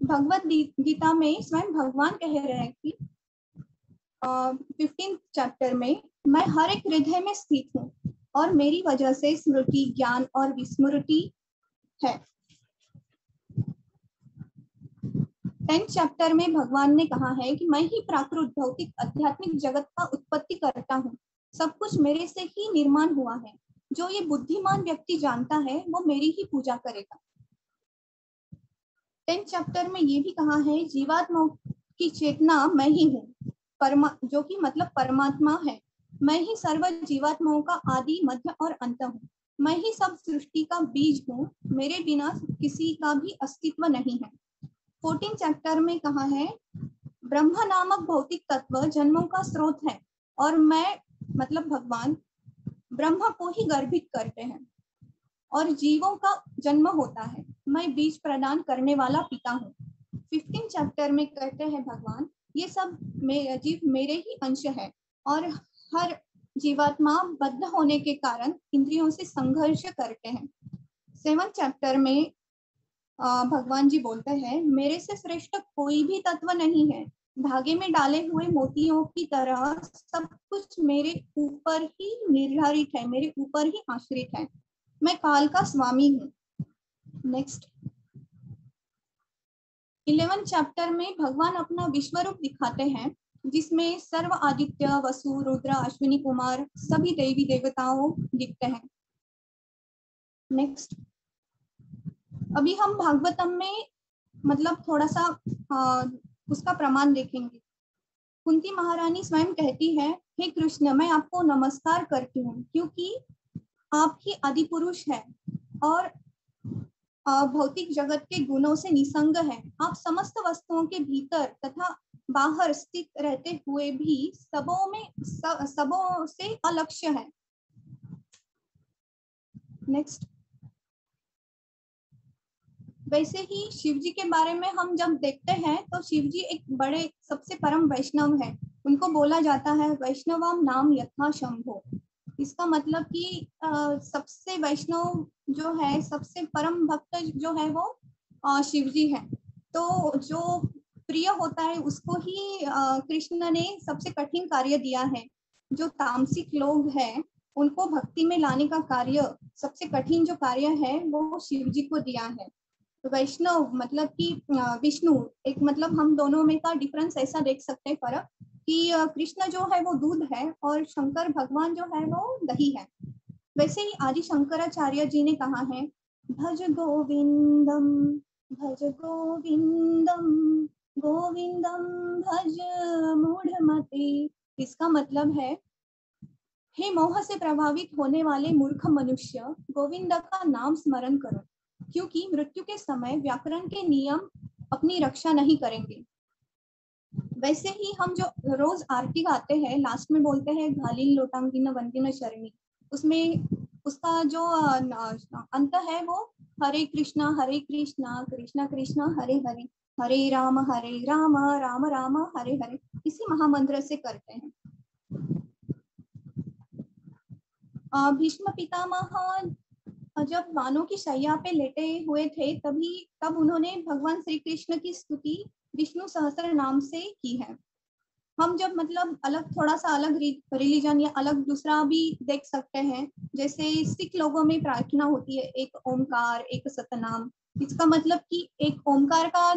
भगवत गीता में स्वयं भगवान कह रहे हैं कि फिफ्टीन चैप्टर में, मैं हर एक हृदय में स्थित हूँ और मेरी वजह से स्मृति, ज्ञान और विस्मृति है। टेंथ चैप्टर में भगवान ने कहा है कि, मैं ही प्राकृत भौतिक आध्यात्मिक जगत का उत्पत्ति करता हूँ। सब कुछ मेरे से ही निर्माण हुआ है। जो ये बुद्धिमान व्यक्ति जानता है, वो मेरी ही पूजा करेगा। टेंथ चैप्टर में ये भी कहा है जीवात्मा की चेतना मैं ही हूँ, परमा, जो कि मतलब परमात्मा है। मैं ही सर्व जीवात्माओं का आदि, मध्य और अंत हूँ। मैं ही सब सृष्टि का बीज हूँ। मेरे बिना किसी का भी अस्तित्व नहीं है। फोर्टीन चैप्टर में कहा है, ब्रह्म नामक भौतिक तत्व जन्मों का स्रोत है और मैं मतलब भगवान, ब्रह्म को ही गर्भित करते हैं। और जीवों का जन्म होता है। मैं बीज प्रदान करने वाला पिता हूँ। फिफ्टीन चैप्टर में कहते हैं भगवान ये सब मे, जीव मेरे ही अंश है और हर जीवात्मा बद्ध होने के कारण इंद्रियों से संघर्ष करते हैं। सेवन चैप्टर में भगवान जी बोलते हैं मेरे से श्रेष्ठ कोई भी तत्व नहीं है। धागे में डाले हुए मोतियों की तरह सब कुछ मेरे ऊपर ही निर्धारित है मेरे ऊपर ही आश्रित है। मैं काल का स्वामी हूँ। नेक्स्ट इलेवन चैप्टर में भगवान अपना विश्व रूप दिखाते हैं जिसमें सर्व आदित्य वसु रुद्र अश्विनी कुमार सभी देवी देवताओं दिखते हैं। नेक्स्ट अभी हम भागवतम में मतलब थोड़ा सा आ, उसका प्रमाण देखेंगे। कुंती महारानी स्वयं कहती है हे कृष्ण मैं आपको नमस्कार करती हूँ क्योंकि आप ही आदि पुरुष है और भौतिक जगत के गुणों से निसंग है। आप समस्त वस्तुओं के भीतर तथा बाहर स्थित रहते हुए भी सबों में सबों से अलक्ष्य है। नेक्स्ट वैसे ही शिव जी के बारे में हम जब देखते हैं तो शिव जी एक बड़े, सबसे परम वैष्णव है। उनको बोला जाता है, वैष्णवम नाम यथा शंभो। इसका मतलब कि सबसे वैष्णव जो है, सबसे परम भक्त जो है वो शिव जी है। तो जो प्रिय होता है, उसको ही कृष्ण ने सबसे कठिन कार्य दिया है। जो तामसिक लोग हैं, उनको भक्ति में लाने का कार्य, सबसे कठिन जो कार्य है, वो शिव जी को दिया है। तो वैष्णव मतलब कि विष्णु, एक मतलब हम दोनों में का डिफरेंस ऐसा देख सकते हैं, फ़र्क। कि कृष्ण जो है वो दूध है और शंकर भगवान जो है वो दही है। वैसे ही आदि शंकराचार्य जी ने कहा है, भज गोविंदम भज गोविंदम गोविंदम भज मूढ़मते। इसका मतलब है, हे मोह से प्रभावित होने वाले मूर्ख मनुष्य, गोविंद का नाम स्मरण करो, क्योंकि मृत्यु के समय व्याकरण के नियम अपनी रक्षा नहीं करेंगे। वैसे ही हम जो रोज आरती गाते हैं लास्ट में बोलते हैं घालिन लोटांगिन वंदिन शरणी। उसमें उसका जो अंत है वो, हरे कृष्णा हरे कृष्णा कृष्णा कृष्णा, हरे हरे हरे राम हरे राम राम राम, हरे हरे, इसी महामंत्र से करते हैं। भीष्म पितामह जब वानों की शैया पे लेटे हुए थे, तभी, तब उन्होंने भगवान श्री कृष्ण की स्तुति विष्णु सहस्त्र नाम से की है। हम जब मतलब अलग थोड़ा सा अलग रिलीजन या अलग दूसरा भी देख सकते हैं, जैसे सिख लोगों में प्रार्थना होती है, एक ओमकार एक सतनाम। इसका मतलब कि एक ओमकार का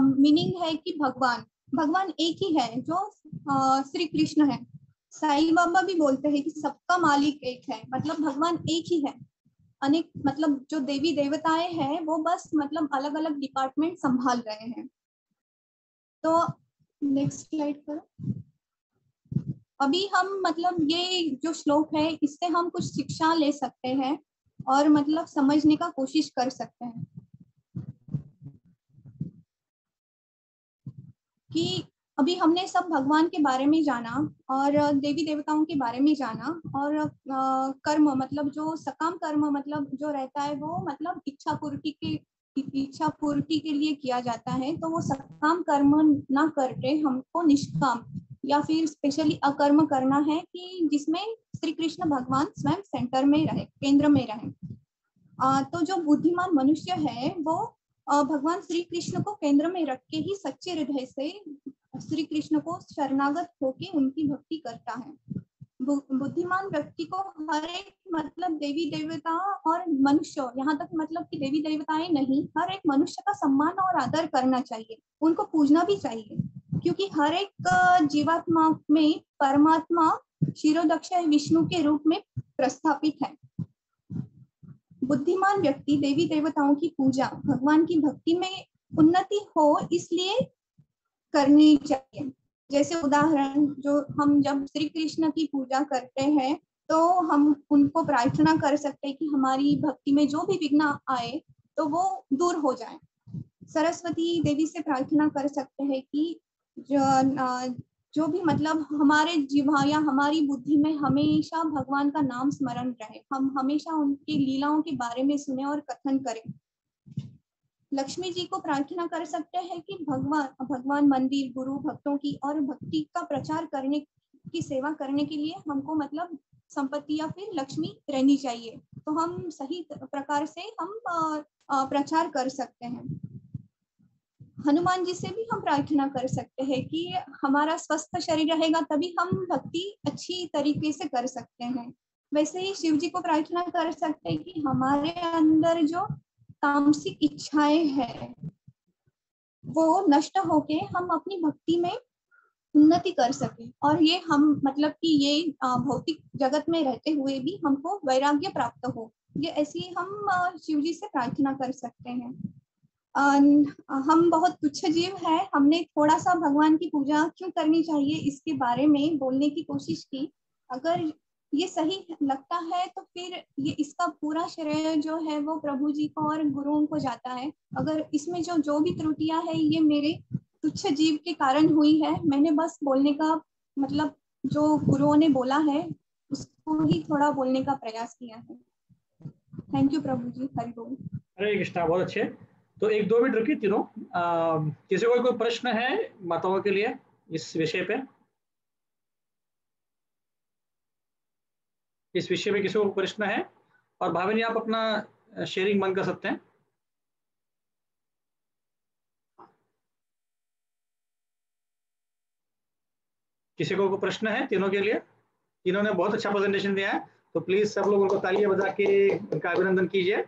मीनिंग है कि भगवान। भगवान एक ही है, जो श्री कृष्ण है। साईं बाबा भी बोलते हैं कि सबका मालिक एक है मतलब भगवान एक ही है। अनेक मतलब जो देवी देवताएँ हैं, वो बस मतलब अलग अलग डिपार्टमेंट संभाल रहे हैं। तो नेक्स्ट स्लाइड पर। अभी हम मतलब ये जो श्लोक है, इससे हम कुछ शिक्षा ले सकते हैं और मतलब समझने का कोशिश कर सकते हैं। कि अभी हमने सब भगवान के बारे में जाना और देवी देवताओं के बारे में जाना और कर्म मतलब जो सकाम कर्म मतलब जो रहता है, वो मतलब इच्छा पूर्ति के इच्छा पूर्ति के लिए किया जाता है तो वो सकाम कर्म ना करके हमको निष्काम या फिर स्पेशली अकर्म करना है कि जिसमें श्री कृष्ण भगवान स्वयं सेंटर में रहे केंद्र में रहे। अ, तो जो बुद्धिमान मनुष्य है वो भगवान श्री कृष्ण को केंद्र में रख के ही सच्चे हृदय से श्री कृष्ण को शरणागत होके उनकी भक्ति करता है। बुद्धिमान व्यक्ति को हर एक मतलब देवी देवता और मनुष्य, यहाँ तक मतलब कि देवी देवताएँ नहीं, हर एक मनुष्य का सम्मान और आदर करना चाहिए, उनको पूजना भी चाहिए, क्योंकि हर एक जीवात्मा में परमात्मा शिरोदक्ष विष्णु के रूप में प्रस्थापित है। बुद्धिमान व्यक्ति देवी देवताओं की पूजा भगवान की भक्ति में उन्नति हो, इसलिए करनी चाहिए। जैसे उदाहरण जो हम जब श्री कृष्ण की पूजा करते हैं तो हम उनको प्रार्थना कर सकते हैं कि हमारी भक्ति में जो भी विघ्न आए तो वो दूर हो जाए। सरस्वती देवी से प्रार्थना कर सकते हैं कि जो, जो भी मतलब हमारे जीवा या हमारी बुद्धि में हमेशा भगवान का नाम स्मरण रहे। हम हमेशा उनकी लीलाओं के बारे में सुने और कथन करें। लक्ष्मी जी को प्रार्थना कर सकते हैं कि भगवान भगवान मंदिर, गुरु भक्तों की और भक्ति का प्रचार करने की सेवा करने के लिए हमको मतलब संपत्ति या फिर लक्ष्मी रहनी चाहिए। तो हम सही प्रकार से हम प्रचार कर सकते हैं। हनुमान जी से भी हम प्रार्थना कर सकते हैं कि हमारा स्वस्थ शरीर रहेगा तभी हम भक्ति अच्छी तरीके से कर सकते हैं। वैसे ही शिव जी को प्रार्थना कर सकते हैं कि हमारे अंदर जो तामसिक इच्छाएँ हैं, वो नष्ट होके हम अपनी भक्ति में उन्नति कर सके। और ये हम मतलब कि ये भौतिक जगत में रहते हुए भी हमको वैराग्य प्राप्त हो, ये ऐसी हम शिव जी से प्रार्थना कर सकते हैं। हम बहुत तुच्छ जीव है, हमने थोड़ा सा भगवान की पूजा क्यों करनी चाहिए इसके बारे में बोलने की कोशिश की। अगर ये सही लगता है तो फिर ये इसका पूरा श्रेय जो है वो प्रभु जी को और गुरुओं को जाता है। अगर इसमें जो जो भी त्रुटियाँ है, ये मेरे तुच्छ जीव के कारण हुई है, मैंने बस बोलने का मतलब जो गुरुओं ने बोला है, उसको ही थोड़ा बोलने का प्रयास किया है। थैंक यू प्रभु जी। हरि बोल। हरे कृष्णा, बहुत अच्छे। तो एक, दो मिनट रुकी तीनों। किसी को कोई प्रश्न है माताओं के लिए इस विषय पे? इस विषय में किसी को प्रश्न है? और भाविनी आप अपना शेयरिंग बंद कर सकते हैं। किसी को प्रश्न है तीनों के लिए? तीनों ने बहुत अच्छा प्रेजेंटेशन दिया है। तो प्लीज़ सब लोग उनको तालियाँ बजा के उनका अभिनंदन कीजिए।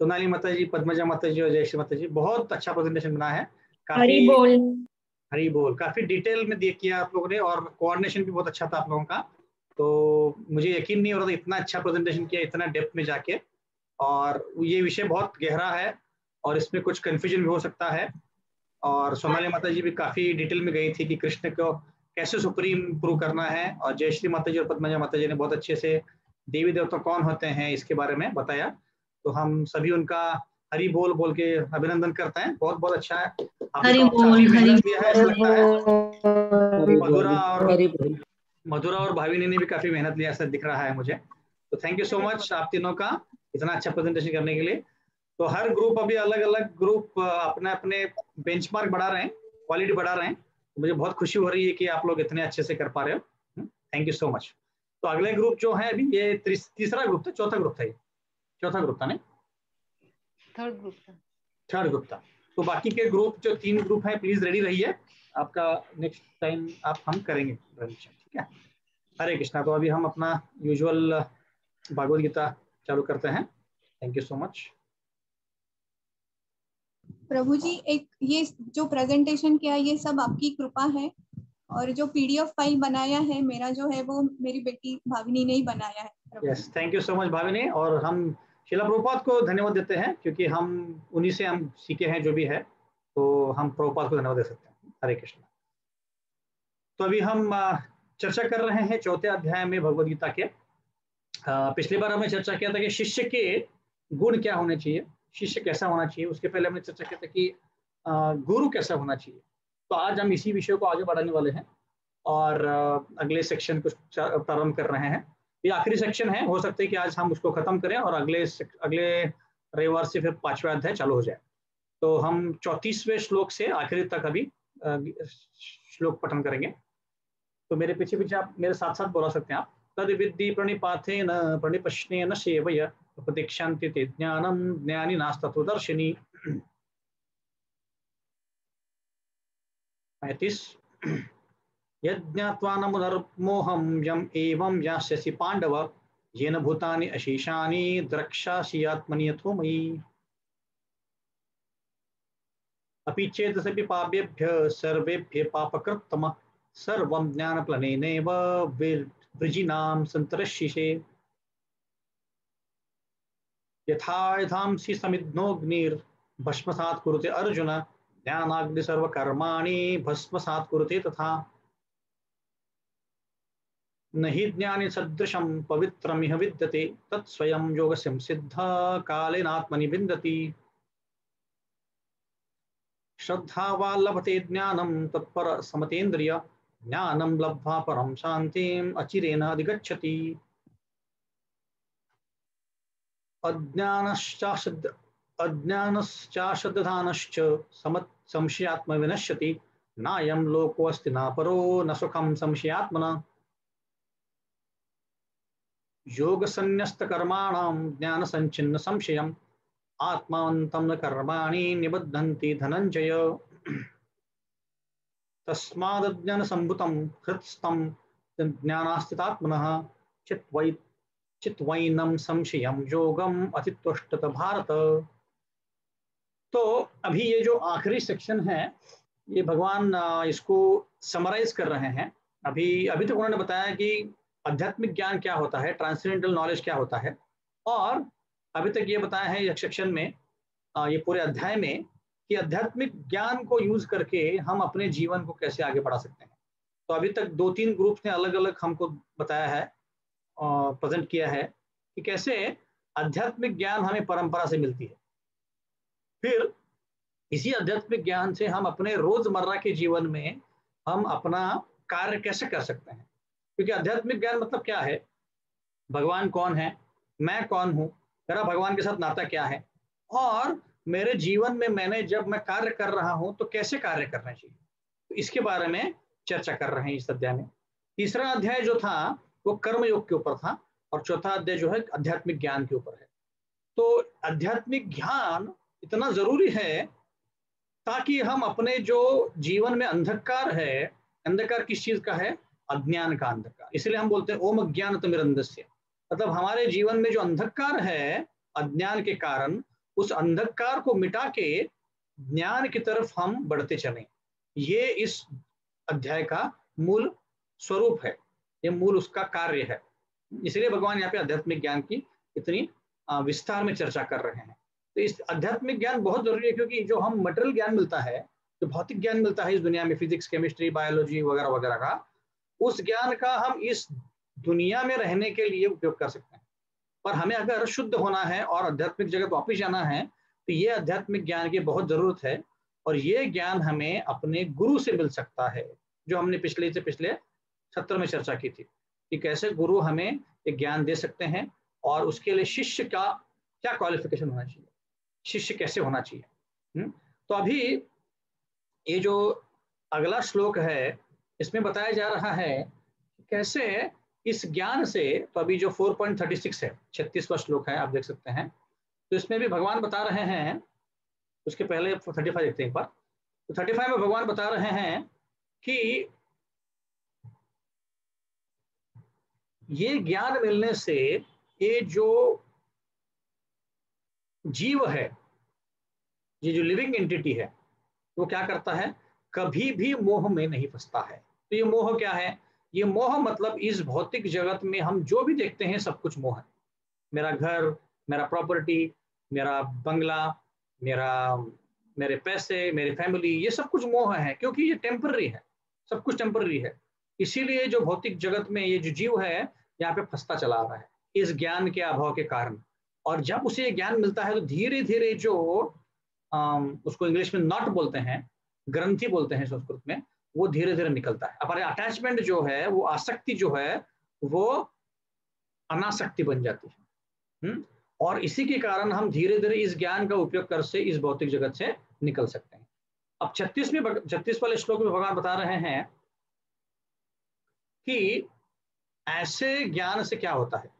सोनाली माता जी पद्मजा माता जी और जयश्री माता जी बहुत अच्छा प्रेजेंटेशन बना है। हरी बोल। हरी बोल। काफ़ी डिटेल में देख किया आप लोगों ने और कोऑर्डिनेशन भी बहुत अच्छा था आप लोगों का। तो मुझे यकीन नहीं हो रहा था इतना अच्छा प्रेजेंटेशन किया इतना डेप्थ में जाके। और ये विषय बहुत गहरा है और इसमें कुछ कन्फ्यूज़न भी हो सकता है। और सोनाली माता जी भी काफ़ी डिटेल में गई थी कि कृष्ण को कैसे सुप्रीम प्रूव करना है। और जयश्री माता जी और पद्मजा माता जी ने बहुत अच्छे से देवी देवता कौन होते हैं इसके बारे में बताया। तो हम सभी उनका हरी बोल बोल के अभिनंदन करते हैं। बहुत बहुत अच्छा है। हरी काफ़ी बोल हरी है मधुरा और हरी बोल। मधुरा और भाविनी ने भी काफ़ी मेहनत लिया ऐसा दिख रहा है मुझे। तो थैंक यू सो मच आप तीनों का इतना अच्छा प्रेजेंटेशन करने के लिए। तो हर ग्रुप अभी अलग अलग ग्रुप अपने अपने बेंचमार्क बढ़ा रहे हैं क्वालिटी बढ़ा रहे हैं। तो मुझे बहुत खुशी हो रही है कि आप लोग इतने अच्छे से कर पा रहे हो। थैंक यू सो मच तो अगले ग्रुप जो है अभी ये तीसरा ग्रुप था चौथा ग्रुप था ये। चौथा ग्रुप था नहीं थर्ड ग्रुप था। थर्ड ग्रुप था। तो बाकी के ग्रुप जो तीन ग्रुप है प्लीज़ रेडी रहिए। आपका नेक्स्ट टाइम आप हम करेंगे ठीक है हरे कृष्णा तो अभी हम अपना यूजुअल भागवत गीता चालू करते हैं। थैंक यू सो मच प्रभु जी एक ये जो प्रेजेंटेशन किया ये सब आपकी कृपा है। और जो पीडीएफ फ़ाइल बनाया है मेरा जो है वो मेरी बेटी भाविनी ने ही बनाया है। Yes thank you so much Bhavini. और हम शिला प्रभुपाद को धन्यवाद देते हैं क्योंकि हम उन्हीं से हम सीखे हैं जो भी है। तो हम प्रभुपाद को धन्यवाद दे सकते हैं। हरे कृष्ण। तो अभी हम चर्चा कर रहे हैं चौथे अध्याय में भगवदगीता के। पिछली बार हमने चर्चा किया था कि शिष्य के गुण क्या होने चाहिए, शिष्य कैसा होना चाहिए, उसके पहले हमने चर्चा किया था कि गुरु कैसा होना चाहिए। तो आज हम इसी विषय को आगे बढ़ाने वाले हैं और अगले सेक्शन को प्रारंभ कर रहे हैं। ये आखिरी सेक्शन है, हो सकता है कि आज हम उसको खत्म करें और अगले अगले रविवार से फिर पांचवा अध्याय चालू हो जाए। तो हम चौतीसवें श्लोक से आखिरी तक अभी श्लोक पठन करेंगे। तो मेरे पीछे पीछे आप मेरे साथ साथ बोला सकते हैं आप। तद विद्धि प्रणिपाथे न प्रणिपश्ने न सेवय प्रतीक्षांति ते ज्ञानम ज्ञानी नास्तत्वदर्शिनी पैंतीस यज्ञात्वा न पुनर्मोहम यम एवं यास्यसि पांडव येन भूतानि अशेषानि द्रक्षासि आत्मनि यथो मयि। अपि चेतसपि पापेभ्य सर्वेभ्य पापकृत्तम। सर्वं ज्ञानप्लनेनैव वृजिनां सन्तरशिषे यथा यथांसि समिध्नोऽग्निर्भस्मसात् कुरुते अर्जुन ज्ञानाग्नि सर्वकर्माणि भस्मसात् कुरुते तथा। न हि ज्ञानि सदृशं पवित्रमिह विद्यते तत्स्वयं योगस्यं सिद्ध कालेनात्मनि विन्दति। श्रद्धा वा लभते ज्ञानं तत्पर समतेन्द्रिय ज्ञानं लब्ध्वा परं शान्तिम् अचिरेण अधिगच्छति अज्ञानश्चाशद् अज्ञानश्चाशद्धानश्च सम संशयात्मविनश्यति। नायं लोकोऽस्ति न परो न सुखं संशयात्मना। योग संन्यस्त कर्माणां ज्ञान संचिन्न संशयम् आत्मावन्तं न कर्माणि निबद्धन्ति धनञ्जय। तस्मादज्ञानसम्भूतं हृत्स्थं ज्ञानास्थितात्मनः चित्वै चित्वैनं संशयं योगम अतित्वष्टत भारत। तो अभी ये जो आखिरी सेक्शन है, ये भगवान इसको समराइज कर रहे हैं। अभी अभी तक तो उन्होंने बताया कि आध्यात्मिक ज्ञान क्या होता है ट्रांससेंडेंटल नॉलेज क्या होता है, और अभी तक ये बताया है सेक्शन में ये पूरे अध्याय में कि आध्यात्मिक ज्ञान को यूज़ करके हम अपने जीवन को कैसे आगे बढ़ा सकते हैं। तो अभी तक दो तीन ग्रुप ने अलग अलग हमको बताया है प्रेजेंट किया है कि कैसे आध्यात्मिक ज्ञान हमें परंपरा से मिलती है। फिर इसी आध्यात्मिक ज्ञान से हम अपने रोज़मर्रा के जीवन में हम अपना कार्य कैसे कर सकते हैं। क्योंकि आध्यात्मिक ज्ञान मतलब क्या है? भगवान कौन है? मैं कौन हूँ? मेरा भगवान के साथ नाता क्या है? और मेरे जीवन में मैंने जब मैं कार्य कर रहा हूँ तो कैसे कार्य करना चाहिए? तो इसके बारे में चर्चा कर रहे हैं इस अध्याय में। तीसरा अध्याय जो था, वो कर्मयोग के ऊपर था, और चौथा अध्याय जो है, आध्यात्मिक ज्ञान के ऊपर है। तो आध्यात्मिक ज्ञान इतना ज़रूरी है, ताकि हम अपने जो जीवन में अंधकार है, अंधकार किस चीज़ का है? अज्ञान का अंधकार। इसलिए हम बोलते हैं, ओम अज्ञान तमिरंदस्य मतलब हमारे जीवन में जो अंधकार है, अज्ञान के कारण उस अंधकार को मिटा के ज्ञान की तरफ़ हम बढ़ते चले। ये इस अध्याय का मूल स्वरूप है। ये मूल उसका कार्य है। इसलिए भगवान यहाँ पे आध्यात्मिक ज्ञान की इतनी विस्तार में चर्चा कर रहे हैं। तो इस आध्यात्मिक ज्ञान बहुत ज़रूरी है क्योंकि जो हम मटेरियल ज्ञान मिलता है, जो भौतिक ज्ञान मिलता है इस दुनिया में फिजिक्स केमिस्ट्री बायोलॉजी वगैरह वगैरह का, उस ज्ञान का हम इस दुनिया में रहने के लिए उपयोग कर सकते हैं। पर हमें अगर शुद्ध होना है और आध्यात्मिक जगत वापिस जाना है तो ये आध्यात्मिक ज्ञान की बहुत ज़रूरत है और ये ज्ञान हमें अपने गुरु से मिल सकता है, जो हमने पिछले से पिछले सत्र में चर्चा की थी कि कैसे गुरु हमें एक ज्ञान दे सकते हैं और उसके लिए शिष्य का क्या क्वालिफिकेशन होना चाहिए, शिष्य कैसे होना चाहिए हुँ? तो अभी ये जो अगला श्लोक है, इसमें बताया जा रहा है कैसे इस ज्ञान से तो अभी जो 4.36 है, छत्तीसवा श्लोक है, आप देख सकते हैं। तो इसमें भी भगवान बता रहे हैं, उसके पहले 35 देखते हैं एक बार। तो 35 में भगवान बता रहे हैं कि ये ज्ञान मिलने से ये जो जीव है, ये जो लिविंग एंटिटी है, वो क्या करता है? कभी भी मोह में नहीं फंसता है। तो ये मोह क्या है? ये मोह मतलब इस भौतिक जगत में हम जो भी देखते हैं, सब कुछ मोह है। मेरा घर, मेरा प्रॉपर्टी मेरा बंगला मेरा, मेरे पैसे, मेरी फैमिली ये सब कुछ मोह है, क्योंकि ये टेम्पररी है। सब कुछ टेम्पररी है। इसीलिए जो भौतिक जगत में ये जो जीव है, यहाँ पे फंसता चला आ रहा है, इस ज्ञान के अभाव के कारण। और जब उसे ये ज्ञान मिलता है तो धीरे धीरे जो उसको इंग्लिश में नॉट बोलते हैं, ग्रंथि बोलते हैं संस्कृत में वो धीरे धीरे निकलता है। हमारे अटैचमेंट जो है, वो आसक्ति जो है, वो अनासक्ति बन जाती है। हम्म? और इसी के कारण हम धीरे धीरे इस ज्ञान का उपयोग कर से इस भौतिक जगत से निकल सकते हैं। अब छत्तीस में छत्तीस वाले श्लोक में भगवान बता रहे हैं कि ऐसे ज्ञान से क्या होता है?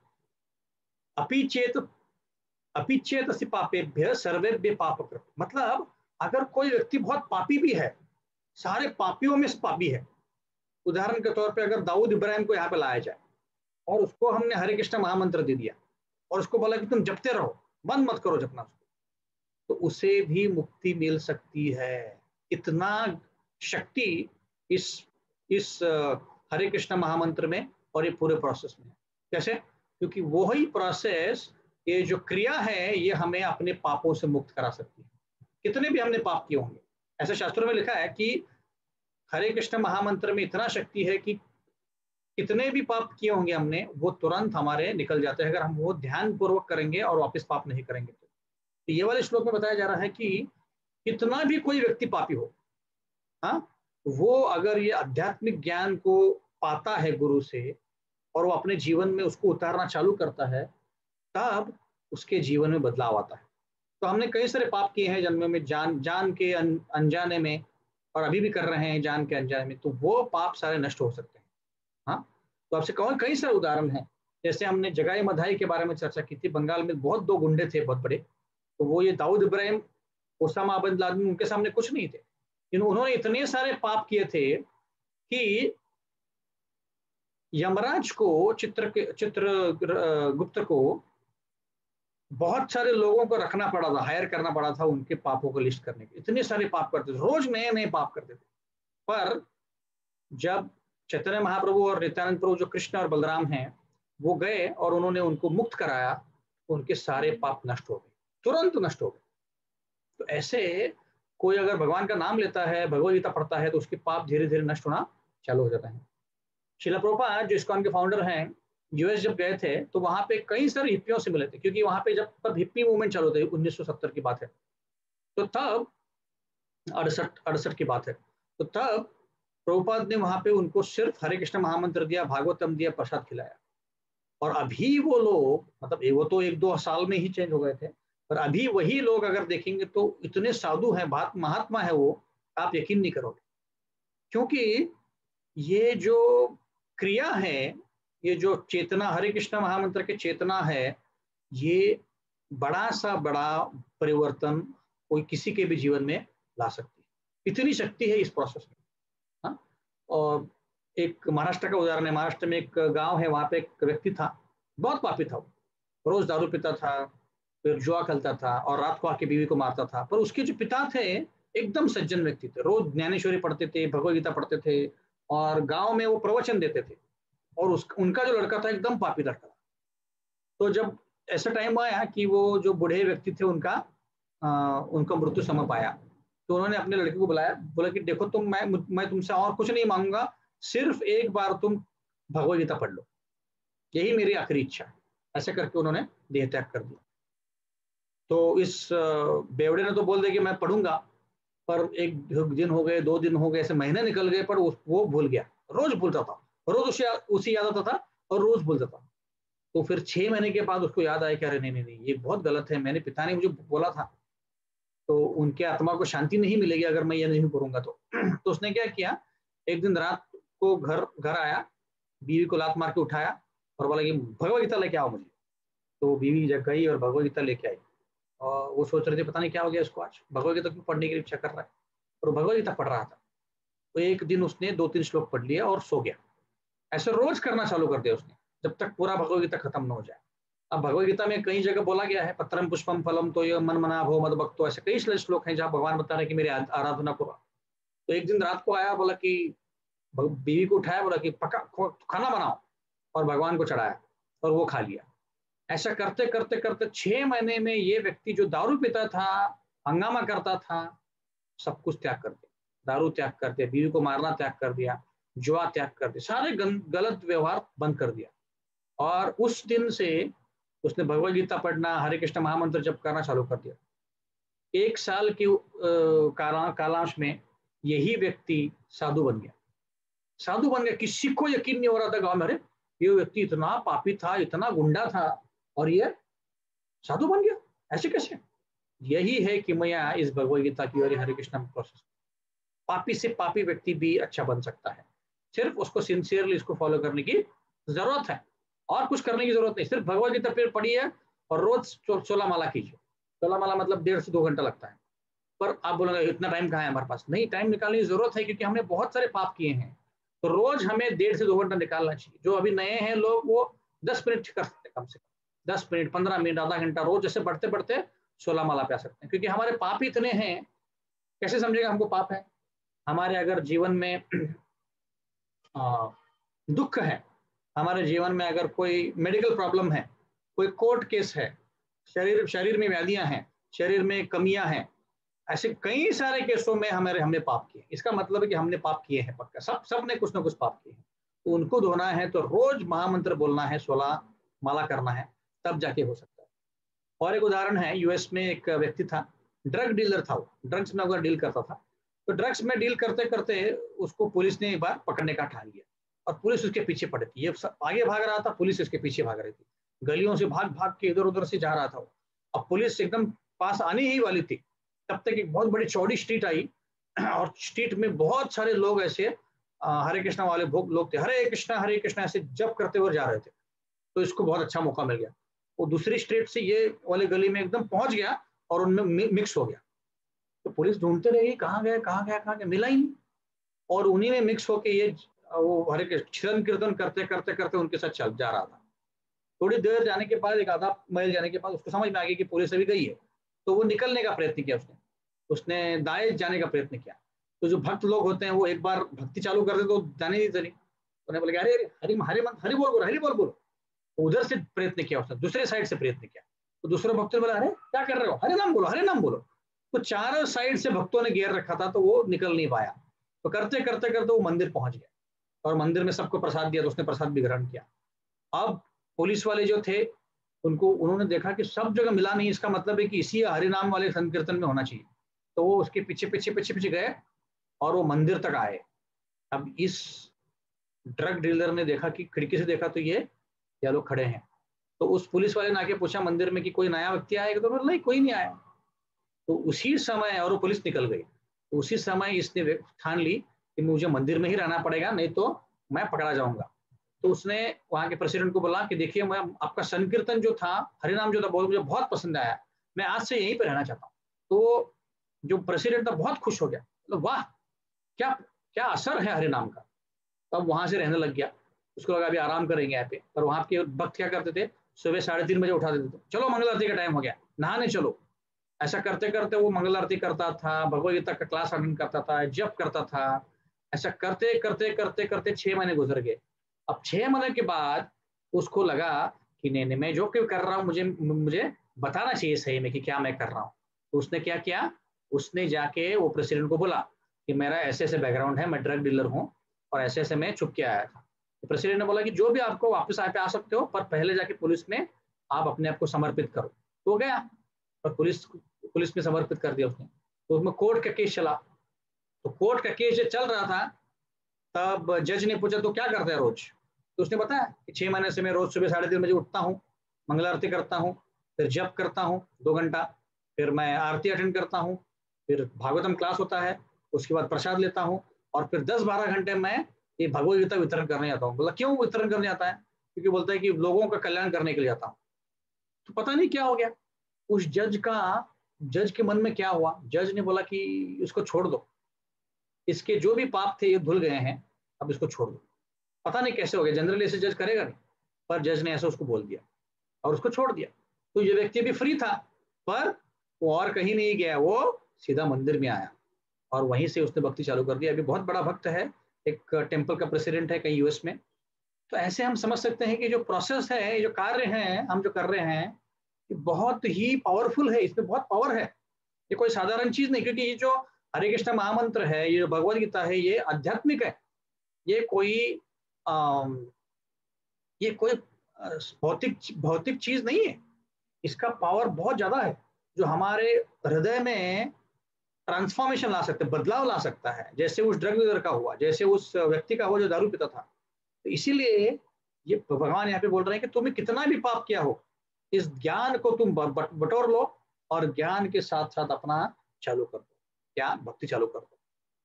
अपिचेत अपिचेत पापेभ्य सर्वेभ्य पाप मतलब अगर कोई व्यक्ति बहुत पापी भी है सारे पापियों में पापी है। उदाहरण के तौर पे अगर दाऊद इब्राहिम को यहाँ पे लाया जाए, और उसको हमने हरे कृष्ण महामंत्र दे दिया, और उसको बोला कि तुम जपते रहो, बंद मत करो जपना उसको तो उसे भी मुक्ति मिल सकती है। इतना शक्ति इस इस हरे कृष्ण महामंत्र में और ये पूरे प्रोसेस में कैसे? क्योंकि वही प्रोसेस ये जो क्रिया है, ये हमें अपने पापों से मुक्त करा सकती है। कितने भी हमने पाप किए होंगे ऐसे शास्त्रों में लिखा है कि हरे कृष्ण महामंत्र में इतना शक्ति है कि कितने भी पाप किए होंगे हमने वो तुरंत हमारे निकल जाते हैं। अगर हम वो ध्यान पूर्वक करेंगे और वापस पाप नहीं करेंगे तो, तो ये वाले श्लोक में बताया जा रहा है कि कितना भी कोई व्यक्ति पापी हो हाँ वो अगर ये आध्यात्मिक ज्ञान को पाता है गुरु से और वो अपने जीवन में उसको उतारना चालू करता है तब उसके जीवन में बदलाव आता है। तो हमने कई सारे पाप किए हैं जन्म में जान जान के अन, अनजाने में और अभी भी कर रहे हैं जान के अनजाने में तो वो पाप सारे नष्ट हो सकते हैं। हाँ? तो आपसे कहो कई सारे उदाहरण हैं। जैसे हमने जगाई मधाई के बारे में चर्चा की थी बंगाल में बहुत दो गुंडे थे बहुत बड़े। तो वो ये Dawood Ibrahim Osama bin Laden उनके सामने कुछ नहीं थे। लेकिन उन्होंने इतने सारे पाप किए थे कि यमराज को चित्र के चित्र गुप्त को बहुत सारे लोगों को रखना पड़ा था हायर करना पड़ा था उनके पापों को लिस्ट करने के इतने सारे पाप करते थे, रोज नए नए पाप करते थे। पर जब चैतन्य महाप्रभु और नित्यानंद प्रभु जो कृष्ण और बलराम हैं, वो गए और उन्होंने उनको मुक्त कराया, उनके सारे पाप नष्ट हो गए, तुरंत नष्ट हो गए। तो ऐसे कोई अगर भगवान का नाम लेता है भगवदगीता पढ़ता है तो उसके पाप धीरे धीरे नष्ट होना चालू हो जाता है। शिला प्रोपा जो इसको के फाउंडर हैं यूएस जब गए थे तो वहाँ पे कई सारे हिप्पियों से मिले थे, क्योंकि वहाँ पे जब तब हिप्पी मूवमेंट चालू थे 1970 की बात है। तो तब अड़सठ अड़सठ की बात है। तो तब प्रभुपाद ने वहाँ पे उनको सिर्फ़ हरे कृष्ण महामंत्र दिया, भागवतम दिया, प्रसाद खिलाया। और अभी वो लोग मतलब वो तो एक दो साल में ही चेंज हो गए थे, पर अभी वही लोग अगर देखेंगे तो इतने साधु हैं बात महात्मा है वो, आप यकीन नहीं करोगे। क्योंकि ये जो क्रिया है ये जो चेतना, हरे कृष्ण महामंत्र के चेतना है, ये बड़ा सा बड़ा परिवर्तन कोई किसी के भी जीवन में ला सकती है। इतनी शक्ति है इस प्रोसेस में। और एक महाराष्ट्र का उदाहरण है, महाराष्ट्र में एक गाँव है, वहाँ पे एक व्यक्ति था, बहुत पापी था वो। रोज दारू पीता था, फिर जुआ खेलता था और रात को आके बीवी को मारता था। पर उसके जो पिता थे, एकदम सज्जन व्यक्ति थे। रोज ज्ञानेश्वरी पढ़ते थे भगवदगीता पढ़ते थे और गाँव में वो प्रवचन देते थे। और उस उनका जो लड़का था एकदम पापी लड़का था। तो जब ऐसा टाइम आया कि वो जो बूढ़े व्यक्ति थे उनका आ, उनका मृत्यु समय पाया तो उन्होंने अपने लड़के को बुलाया बोला कि देखो तुम मैं मैं तुमसे और कुछ नहीं मांगूँगा सिर्फ़ एक बार तुम भगवदगीता पढ़ लो। यही मेरी आखिरी इच्छा है। ऐसे करके उन्होंने देह त्याग कर दिया। तो इस बेवड़े ने तो बोल दिया कि मैं पढ़ूँगा पर एक दिन हो गए दो दिन हो गए ऐसे महीने निकल गए पर वो भूल गया। रोज भूलता था। रोज उसे उसी याद आता था और रोज भूलता था। तो फिर छह महीने के बाद उसको याद आया कि अरे नहीं नहीं नहीं, ये बहुत गलत है, मैंने पिता ने मुझे बोला था। तो उनके आत्मा को शांति नहीं मिलेगी अगर मैं ये नहीं करूँगा तो। <clears throat> तो उसने क्या किया, एक दिन रात को घर घर आया, बीवी को लात मार के उठाया और बोला कि भगवदगीता लेके आओ मुझे। तो बीवी जब गई और भगवदगीता लेके आई। और वो सोच रहे थे, पता नहीं क्या हो गया उसको आज? भगवदगीता क्यों पढ़ने की इच्छा कर रहा है? और भगवदगीता पढ़ रहा था। तो एक दिन उसने दो तीन श्लोक पढ़ लिया और सो गया। ऐसे रोज करना चालू कर दिया उसने, जब तक पूरा भगवदगीता खत्म न हो जाए। अब भगवदगीता में कई जगह बोला गया है, पत्रम पुष्पम फलम तो ये मन मना भो मद भक्तो, ऐसे कई श्लोक हैं जहाँ भगवान बता रहे कि मेरी आराधना करो। तो एक दिन रात को आया, बोला कि बीवी को उठाया, बोला कि पका खाना बनाओ, और भगवान को चढ़ाया, और वो खा लिया। ऐसा करते करते करते छह महीने में ये व्यक्ति जो दारू पीता था, हंगामा करता था, सब कुछ त्याग कर दिया। दारू त्याग कर दिया, बीवी को मारना त्याग कर दिया जुआ त्याग कर दिया। सारे गलत व्यवहार बंद कर दिया। और उस दिन से उसने भगवत गीता पढ़ना, हरे कृष्ण महामंत्र जप करना चालू कर दिया। एक साल की काला, कालांश में यही व्यक्ति साधु बन गया। साधु बन गया। किसी को यकीन नहीं हो रहा था गाँव में, अरे, ये व्यक्ति इतना पापी था, इतना गुंडा था, और ये साधु बन गया। ऐसे कैसे? यही है कि मैं इस भगवदगीता की और हरे कृष्ण प्रोसेस पापी से पापी व्यक्ति भी अच्छा बन सकता है। सिर्फ़ उसको सिंसियरली इसको फॉलो करने की ज़रूरत है। और कुछ करने की ज़रूरत नहीं, सिर्फ़ भगवदगीता फिर पढ़िए और रोज सोलह माला कीजिए। सोलह माला मतलब डेढ़ से दो घंटा लगता है। पर आप बोलेंगे, इतना टाइम कहाँ है हमारे पास? नहीं टाइम निकालने की ज़रूरत है क्योंकि हमने बहुत सारे पाप किए हैं। तो रोज हमें डेढ़ से दो घंटा निकालना चाहिए। जो अभी नए हैं लोग, वो दस मिनट कर सकते हैं कम से कम। दस मिनट, पंद्रह मिनट, आधा घंटा रोज जैसे बढ़ते बढ़ते सोलह माला पे आ सकते हैं। क्योंकि हमारे पाप इतने हैं। कैसे समझेगा हमको पाप है? हमारे अगर जीवन में <clears throat> दुख है। हमारे जीवन में अगर कोई मेडिकल प्रॉब्लम है, कोई कोर्ट केस है, शरीर शरीर में व्याधियाँ हैं, शरीर में कमियाँ हैं, ऐसे कई सारे केसों में हमारे, हमने पाप किए। इसका मतलब है कि हमने पाप किए हैं पक्का। सब सबने कुछ ना कुछ पाप किए हैं। तो उनको धोना है तो रोज महामंत्र बोलना है सोलह माला करना है, तब जाके हो सकता है। और एक उदाहरण है यूएस में एक व्यक्ति था ड्रग डीलर था वो। ड्रग्स में अगर डील करता था तो ड्रग्स में डील करते करते उसको पुलिस ने एक बार पकड़ने का ठान लिया और पुलिस उसके पीछे पड़ी थी ये आगे भाग रहा था, पुलिस उसके पीछे भाग रही थी। गलियों से भाग भाग के इधर उधर से जा रहा था अब पुलिस एकदम पास आने ही वाली थी। तब तक एक बहुत बड़ी चौड़ी स्ट्रीट आई और स्ट्रीट में बहुत सारे लोग ऐसे हरे कृष्णा वाले भोग लोग थे। हरे कृष्णा हरे कृष्णा ऐसे जब करते हुए जा रहे थे। तो इसको बहुत अच्छा मौका मिल गया। वो दूसरी स्ट्रीट से ये वाले गली में एकदम पहुँच गया और उनमें मिक्स हो गया। तो पुलिस ढूंढते रही, कहाँ गया कहाँ गया कहाँ गया, मिला ही नहीं। और उन्हीं में मिक्स होके ये वो हरे कृष्ण कीर्तन करते करते करते उनके साथ चल जा रहा था। थोड़ी देर जाने के बाद, एक आधा मैल जाने के बाद उसको समझ में आ गया कि पुलिस अभी गई है। तो वो निकलने का प्रयत्न किया उसने। उसने दाएँ जाने का प्रयत्न किया। तो जो भक्त लोग होते हैं, वो एक बार भक्ति चालू कर दे तो जाने नहीं चली। उन्हें बोले अरे, हरि हरि हरि बोल बोलो, हरि बोल बोलो। तो उधर से प्रयत्न किया उसने, दूसरे साइड से प्रयत्न किया। तो दूसरे भक्त ने बोला, अरे, क्या कर रहे हो? हरे नाम बोलो, हरे नाम बोलो। तो चारों साइड से भक्तों ने घेर रखा था तो वो निकल नहीं पाया। तो करते करते करते वो मंदिर पहुँच गया और मंदिर में सबको प्रसाद दिया तो उसने प्रसाद भी ग्रहण किया। अब पुलिस वाले जो थे, उनको, उन्होंने देखा कि सब जगह मिला नहीं, इसका मतलब है कि इसी हरिनाम वाले संकीर्तन में होना चाहिए। तो वो उसके पीछे पीछे पीछे पीछे गए और वो मंदिर तक आए। अब इस ड्रग डीलर ने देखा कि खिड़की से देखा तो ये या लोग खड़े हैं। तो उस पुलिस वाले ने आके पूछा मंदिर में कि कोई नया व्यक्ति आएगा तो नहीं, कोई नहीं आया। तो उसी समय और पुलिस निकल गई। तो उसी समय इसने ठान ली कि मुझे मंदिर में ही रहना पड़ेगा, नहीं तो मैं पकड़ा जाऊँगा। तो उसने वहाँ के प्रेसिडेंट को बोला कि देखिए, मैं आपका संकीर्तन जो था, हरिनाम जो था, बहुत मुझे बहुत पसंद आया। मैं आज से यहीं पर रहना चाहता हूँ। तो जो प्रेसिडेंट था, बहुत खुश हो गया। मतलब वाह, क्या क्या असर है हरिनाम का? तब तो वहाँ से रहने लग गया। उसको लगा, अभी आराम करेंगे यहाँ पे। पर वहाँ के भक्त क्या करते थे? सुबह साढ़े तीन बजे उठा देते थे। चलो मंगल आरती का टाइम हो गया। नहाने चलो। ऐसा करते करते वो मंगल आरती करता था भगवदगीता का क्लास अटेंड करता था, जप करता था। ऐसा करते करते करते करते छह महीने गुजर गए। अब छह महीने के बाद उसको लगा कि नहीं नहीं, मैं जो क्यों कर रहा हूँ, मुझे मुझे बताना चाहिए सही में कि क्या मैं कर रहा हूँ। तो उसने क्या किया? उसने जाके वो प्रेसिडेंट को बोला कि मेरा ऐसे ऐसे बैकग्राउंड है, मैं ड्रग डीलर हूँ और ऐसे ऐसे मैं छुप के आया था। तो प्रेसिडेंट ने बोला कि जो भी आपको वापस आ सकते हो, पर पहले जाके पुलिस में आप अपने आप को समर्पित करो। तो गया। और पुलिस पुलिस में समर्पित कर दिया उसने। तो उसमें कोर्ट का केस चला। तो कोर्ट का केस जब चल रहा था, तब जज ने पूछा तो क्या करते हैं रोज? तो उसने बताया कि छह महीने से मैं रोज सुबह साढ़े तीन बजे उठता हूँ, मंगल आरती करता हूँ, फिर जप करता हूँ दो घंटा, फिर मैं आरती अटेंड करता हूँ, फिर भागवतम क्लास होता है, उसके बाद प्रसाद लेता हूँ और फिर दस बारह घंटे मैं ये भगवत गीता वितरण करने जाता हूँ। बोला, क्यों वितरण करने आता है? क्योंकि बोलता है कि लोगों का कल्याण करने के लिए जाता हूँ। तो पता नहीं क्या हो गया। उस जज का जज के मन में क्या हुआ? जज ने बोला कि इसको छोड़ दो। इसके जो भी पाप थे, ये धुल गए हैं, अब इसको छोड़ दो। पता नहीं कैसे हो गया। जनरली ऐसे जज करेगा नहीं। पर जज ने ऐसा उसको बोल दिया और उसको छोड़ दिया। तो ये व्यक्ति भी फ्री था, पर वो और कहीं नहीं गया। वो सीधा मंदिर में आया और वहीं से उसने भक्ति चालू कर दिया अभी बहुत बड़ा भक्त है। एक टेंपल का प्रेसिडेंट है कहीं यूएस में। तो ऐसे हम समझ सकते हैं कि जो प्रोसेस है जो कार्य हैं, हम जो कर रहे हैं बहुत ही पावरफुल है, इसमें बहुत पावर है। ये कोई साधारण चीज़ नहीं, क्योंकि ये जो हरे कृष्ण महामंत्र है, ये जो भगवत गीता है, ये आध्यात्मिक है। ये कोई ये कोई भौतिक भौतिक चीज़ नहीं है। इसका पावर बहुत ज़्यादा है, जो हमारे हृदय में ट्रांसफॉर्मेशन ला सकते, बदलाव ला सकता है। जैसे उस ड्रग डीलर का हुआ, जैसे उस व्यक्ति का हुआ जो दारू पीता था। तो इसीलिए ये भगवान यहाँ पे बोल रहे हैं कि तुम्हें कितना भी पाप किया हो इस ज्ञान को तुम बटोर लो और ज्ञान के साथ साथ अपना चालू कर दो। ज्ञान, भक्ति चालू कर दो।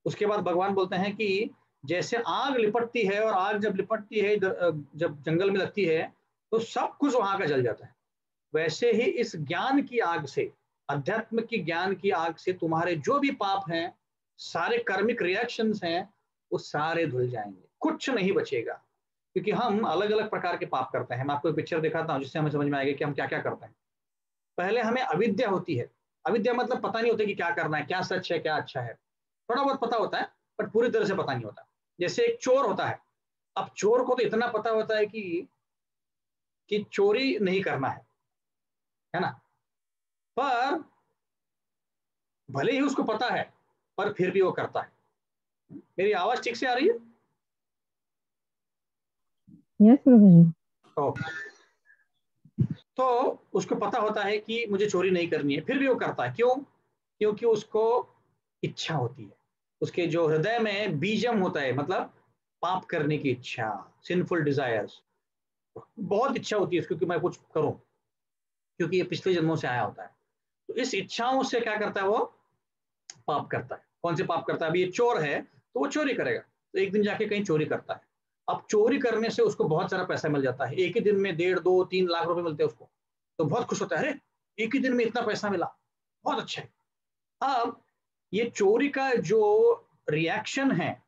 उसके बाद भगवान बोलते हैं कि जैसे आग लिपटती है और आग जब लिपटती है जब जंगल में लगती है तो सब कुछ वहाँ का जल जाता है। वैसे ही इस ज्ञान की आग से, अध्यात्म की ज्ञान की आग से तुम्हारे जो भी पाप हैं, सारे कर्मिक रिएक्शंस हैं, वो सारे धुल जाएँगे। कुछ नहीं बचेगा। क्योंकि हम अलग अलग प्रकार के पाप करते हैं। मैं आपको एक पिक्चर दिखाता हूँ, जिससे हमें समझ में आएगा कि हम क्या क्या करते हैं। पहले हमें अविद्या होती है। अविद्या मतलब पता नहीं होता कि क्या करना है, क्या सच है, क्या अच्छा है। थोड़ा बहुत पता होता है बट पूरी तरह से पता नहीं होता। जैसे एक चोर होता है। अब चोर को तो इतना पता होता है कि कि चोरी नहीं करना है। है ना? पर भले ही उसको पता है, पर फिर भी वो करता है। मेरी आवाज़ ठीक से आ रही है? यस तो, तो उसको पता होता है कि मुझे चोरी नहीं करनी है फिर भी वो करता है। क्यों? क्योंकि उसको इच्छा होती है। उसके जो हृदय में बीजम होता है मतलब पाप करने की इच्छा सिंफुल डिजायर्स बहुत इच्छा होती है उसको कि मैं कुछ करूँ क्योंकि ये पिछले जन्मों से आया होता है। तो इस इच्छाओं से क्या करता है वो? पाप करता है। कौन से पाप करता है? अभी ये चोर है तो वो चोरी करेगा। तो एक दिन जाके कहीं चोरी करता है। अब चोरी करने से उसको बहुत सारा पैसा मिल जाता है। एक ही दिन में डेढ़, दो, तीन लाख रुपए मिलते हैं उसको। तो बहुत खुश होता है, अरे, एक ही दिन में इतना पैसा मिला। बहुत अच्छा है। अब ये चोरी का जो रिएक्शन है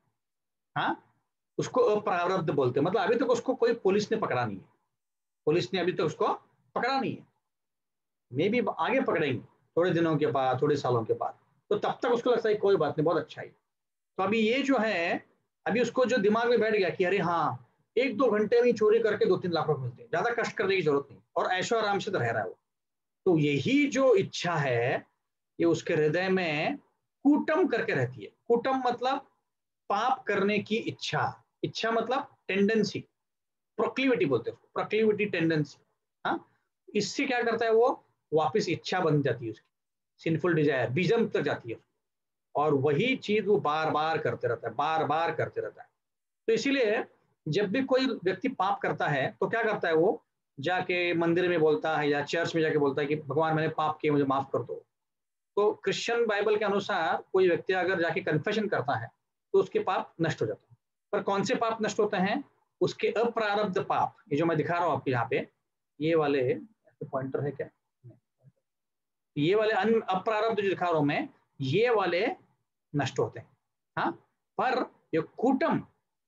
हाँ उसको अप्रारब्ध बोलते हैं। मतलब अभी तक उसको कोई पुलिस ने पकड़ा नहीं है। पुलिस ने अभी तक उसको पकड़ा नहीं है। मे भी आगे पकड़ेंगे, थोड़े दिनों के बाद, थोड़े सालों के बाद। तो तब तक उसको लगता है कोई बात नहीं, बहुत अच्छा है। तो अभी ये जो है अभी उसको जो दिमाग में बैठ गया कि अरे हाँ एक दो घंटे में चोरी करके दो तीन लाख रुपए मिलते हैं। ज़्यादा कष्ट करने की ज़रूरत नहीं। और ऐशो आराम से तो रह रहा है वो। तो यही जो इच्छा है, ये उसके हृदय में कूटम करके रहती है। कूटम मतलब पाप करने की इच्छा। इच्छा मतलब टेंडेंसी प्रोक्लिविटी बोलते हैं प्रोक्लिविटी टेंडेंसी हाँ? इससे क्या करता है वो? वापस इच्छा बन जाती है उसकी। सिंफुल डिज़ायर बीजम तक जाती है। और वही चीज़ वो बार बार करते रहता है बार बार करते रहता है। तो इसीलिए जब भी कोई व्यक्ति पाप करता है तो क्या करता है वो? जाके मंदिर में बोलता है या चर्च में जाके बोलता है कि, भगवान, मैंने पाप किए, मुझे माफ़ कर दो। तो क्रिश्चियन बाइबल के अनुसार कोई व्यक्ति अगर जाके कन्फेशन करता है तो उसके पाप नष्ट हो जाते हैं। पर कौन से पाप नष्ट होते हैं? उसके अप्रारब्ध पाप। ये जो मैं दिखा रहा हूँ आपको यहाँ पे, ये वाले पॉइंटर है क्या? ये वाले अन, अप्रारब्ध जो दिखा रहा हूँ मैं, ये वाले नष्ट होते हैं। हाँ पर ये कूटम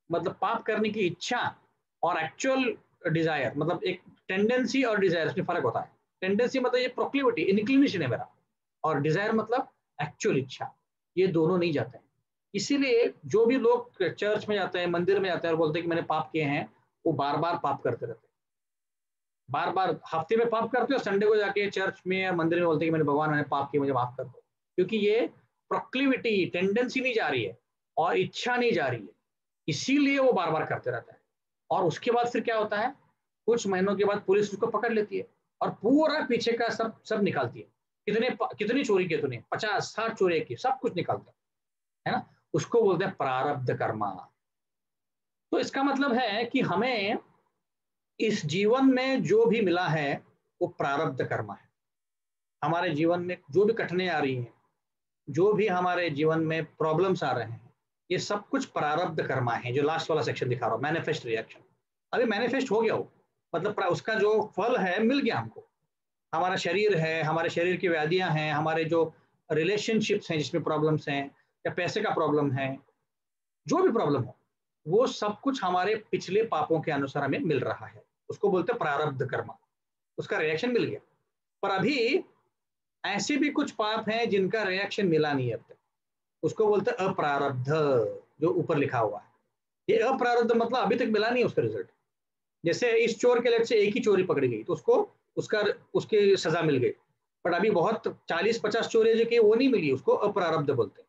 मतलब पाप करने की इच्छा और एक्चुअल डिज़ायर मतलब एक टेंडेंसी और डिज़ायर में फ़र्क होता है। टेंडेंसी मतलब ये प्रोक्लिविटी इनक्लिनेशन है मेरा। और डिज़ायर मतलब एक्चुअल इच्छा। ये दोनों नहीं जाते हैं। इसीलिए जो भी लोग चर्च में जाते हैं, मंदिर में जाते हैं और बोलते हैं कि मैंने पाप किए हैं, वो बार बार पाप करते रहते हैं। बार बार हफ़्ते में पाप करते हो संडे को जाके चर्च में या मंदिर में बोलते हैं कि मैंने भगवान, मैंने पाप किया मुझे माफ़ कर दो। क्योंकि ये प्रोक्लिविटी टेंडेंसी नहीं जा रही है और इच्छा नहीं जा रही है। इसीलिए वो बार बार करते रहता है। और उसके बाद फिर क्या होता है? कुछ महीनों के बाद पुलिस उसको पकड़ लेती है और पूरा पीछे का सब सब निकालती है। कितने कितनी चोरी की तूने? पचास, साठ चोरी की सब कुछ निकालता है ना? उसको बोलते हैं प्रारब्ध कर्मा। तो इसका मतलब है कि हमें इस जीवन में जो भी मिला है, वो प्रारब्ध कर्मा है। हमारे जीवन में जो भी कठिनाई आ रही हैं जो भी हमारे जीवन में प्रॉब्लम्स आ रहे हैं, ये सब कुछ प्रारब्ध कर्मा है, जो लास्ट वाला सेक्शन दिखा रहा हूँ मैनिफेस्ट रिएक्शन अभी मैनिफेस्ट हो गया हो मतलब उसका जो फल है, मिल गया हमको। हमारा शरीर है, हमारे शरीर की व्याधियाँ हैं, हमारे जो रिलेशनशिप्स हैं, जिसमें प्रॉब्लम्स हैं, या पैसे का प्रॉब्लम है, जो भी प्रॉब्लम हो, वो सब कुछ हमारे पिछले पापों के अनुसार हमें मिल रहा है। उसको बोलते प्रारब्ध कर्मा। उसका रिएक्शन मिल गया। पर अभी ऐसे भी कुछ पाप हैं जिनका रिएक्शन मिला नहीं अब तक। उसको बोलते हैं अप्रारब्ध जो ऊपर लिखा हुआ है। ये अप्रारब्ध मतलब अभी तक मिला नहीं उसका रिज़ल्ट जैसे इस चोर के लेट से एक ही चोरी पकड़ी गई तो उसको उसका उसकी सजा मिल गई। बट अभी बहुत चालीस पचास चोरी जो की वो नहीं मिली उसको अप्रारब्ध बोलते हैं।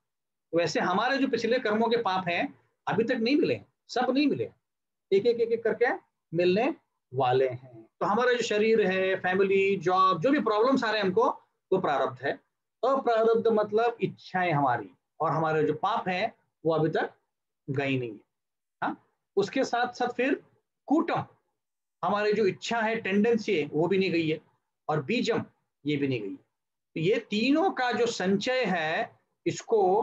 वैसे हमारे जो पिछले कर्मों के पाप हैं अभी तक नहीं मिले सब नहीं मिले एक एक एक, एक करके मिलने वाले हैं। तो हमारा जो शरीर है फैमिली जॉब जो भी प्रॉब्लम्स आ रहे हैं हमको वो प्रारब्ध है। अप्रारब्ध मतलब इच्छाएँ हमारी और हमारे जो पाप है, वो अभी तक गई नहीं है। हाँ? उसके साथ साथ फिर कूटम, हमारी जो इच्छा है टेंडेंसी है, वो भी नहीं गई है और बीजम, ये भी नहीं गई तो ये तीनों का जो संचय है, इसको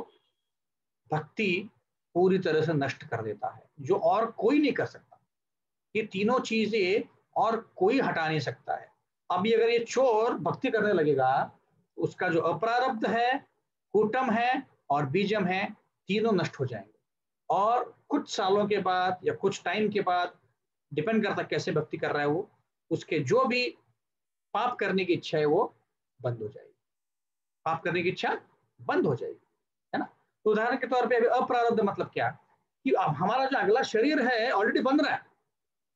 भक्ति पूरी तरह से नष्ट कर देता है, जो और कोई नहीं कर सकता। ये तीनों चीज़ें और कोई हटा नहीं सकता है। अभी अगर ये चोर भक्ति करने लगेगा, उसका जो अप्रारब्ध है, कूटम है और बीजम है, तीनों नष्ट हो जाएँगे। और कुछ सालों के बाद या कुछ टाइम के बाद, डिपेंड करता कैसे भक्ति कर रहा है वो, उसके जो भी पाप करने की इच्छा है वो बंद हो जाएगी। पाप करने की इच्छा बंद हो जाएगी, है ना? तो उदाहरण के तौर पे अभी अप्रारब्ध मतलब क्या? कि अब हमारा जो अगला शरीर है ऑलरेडी बन रहा है।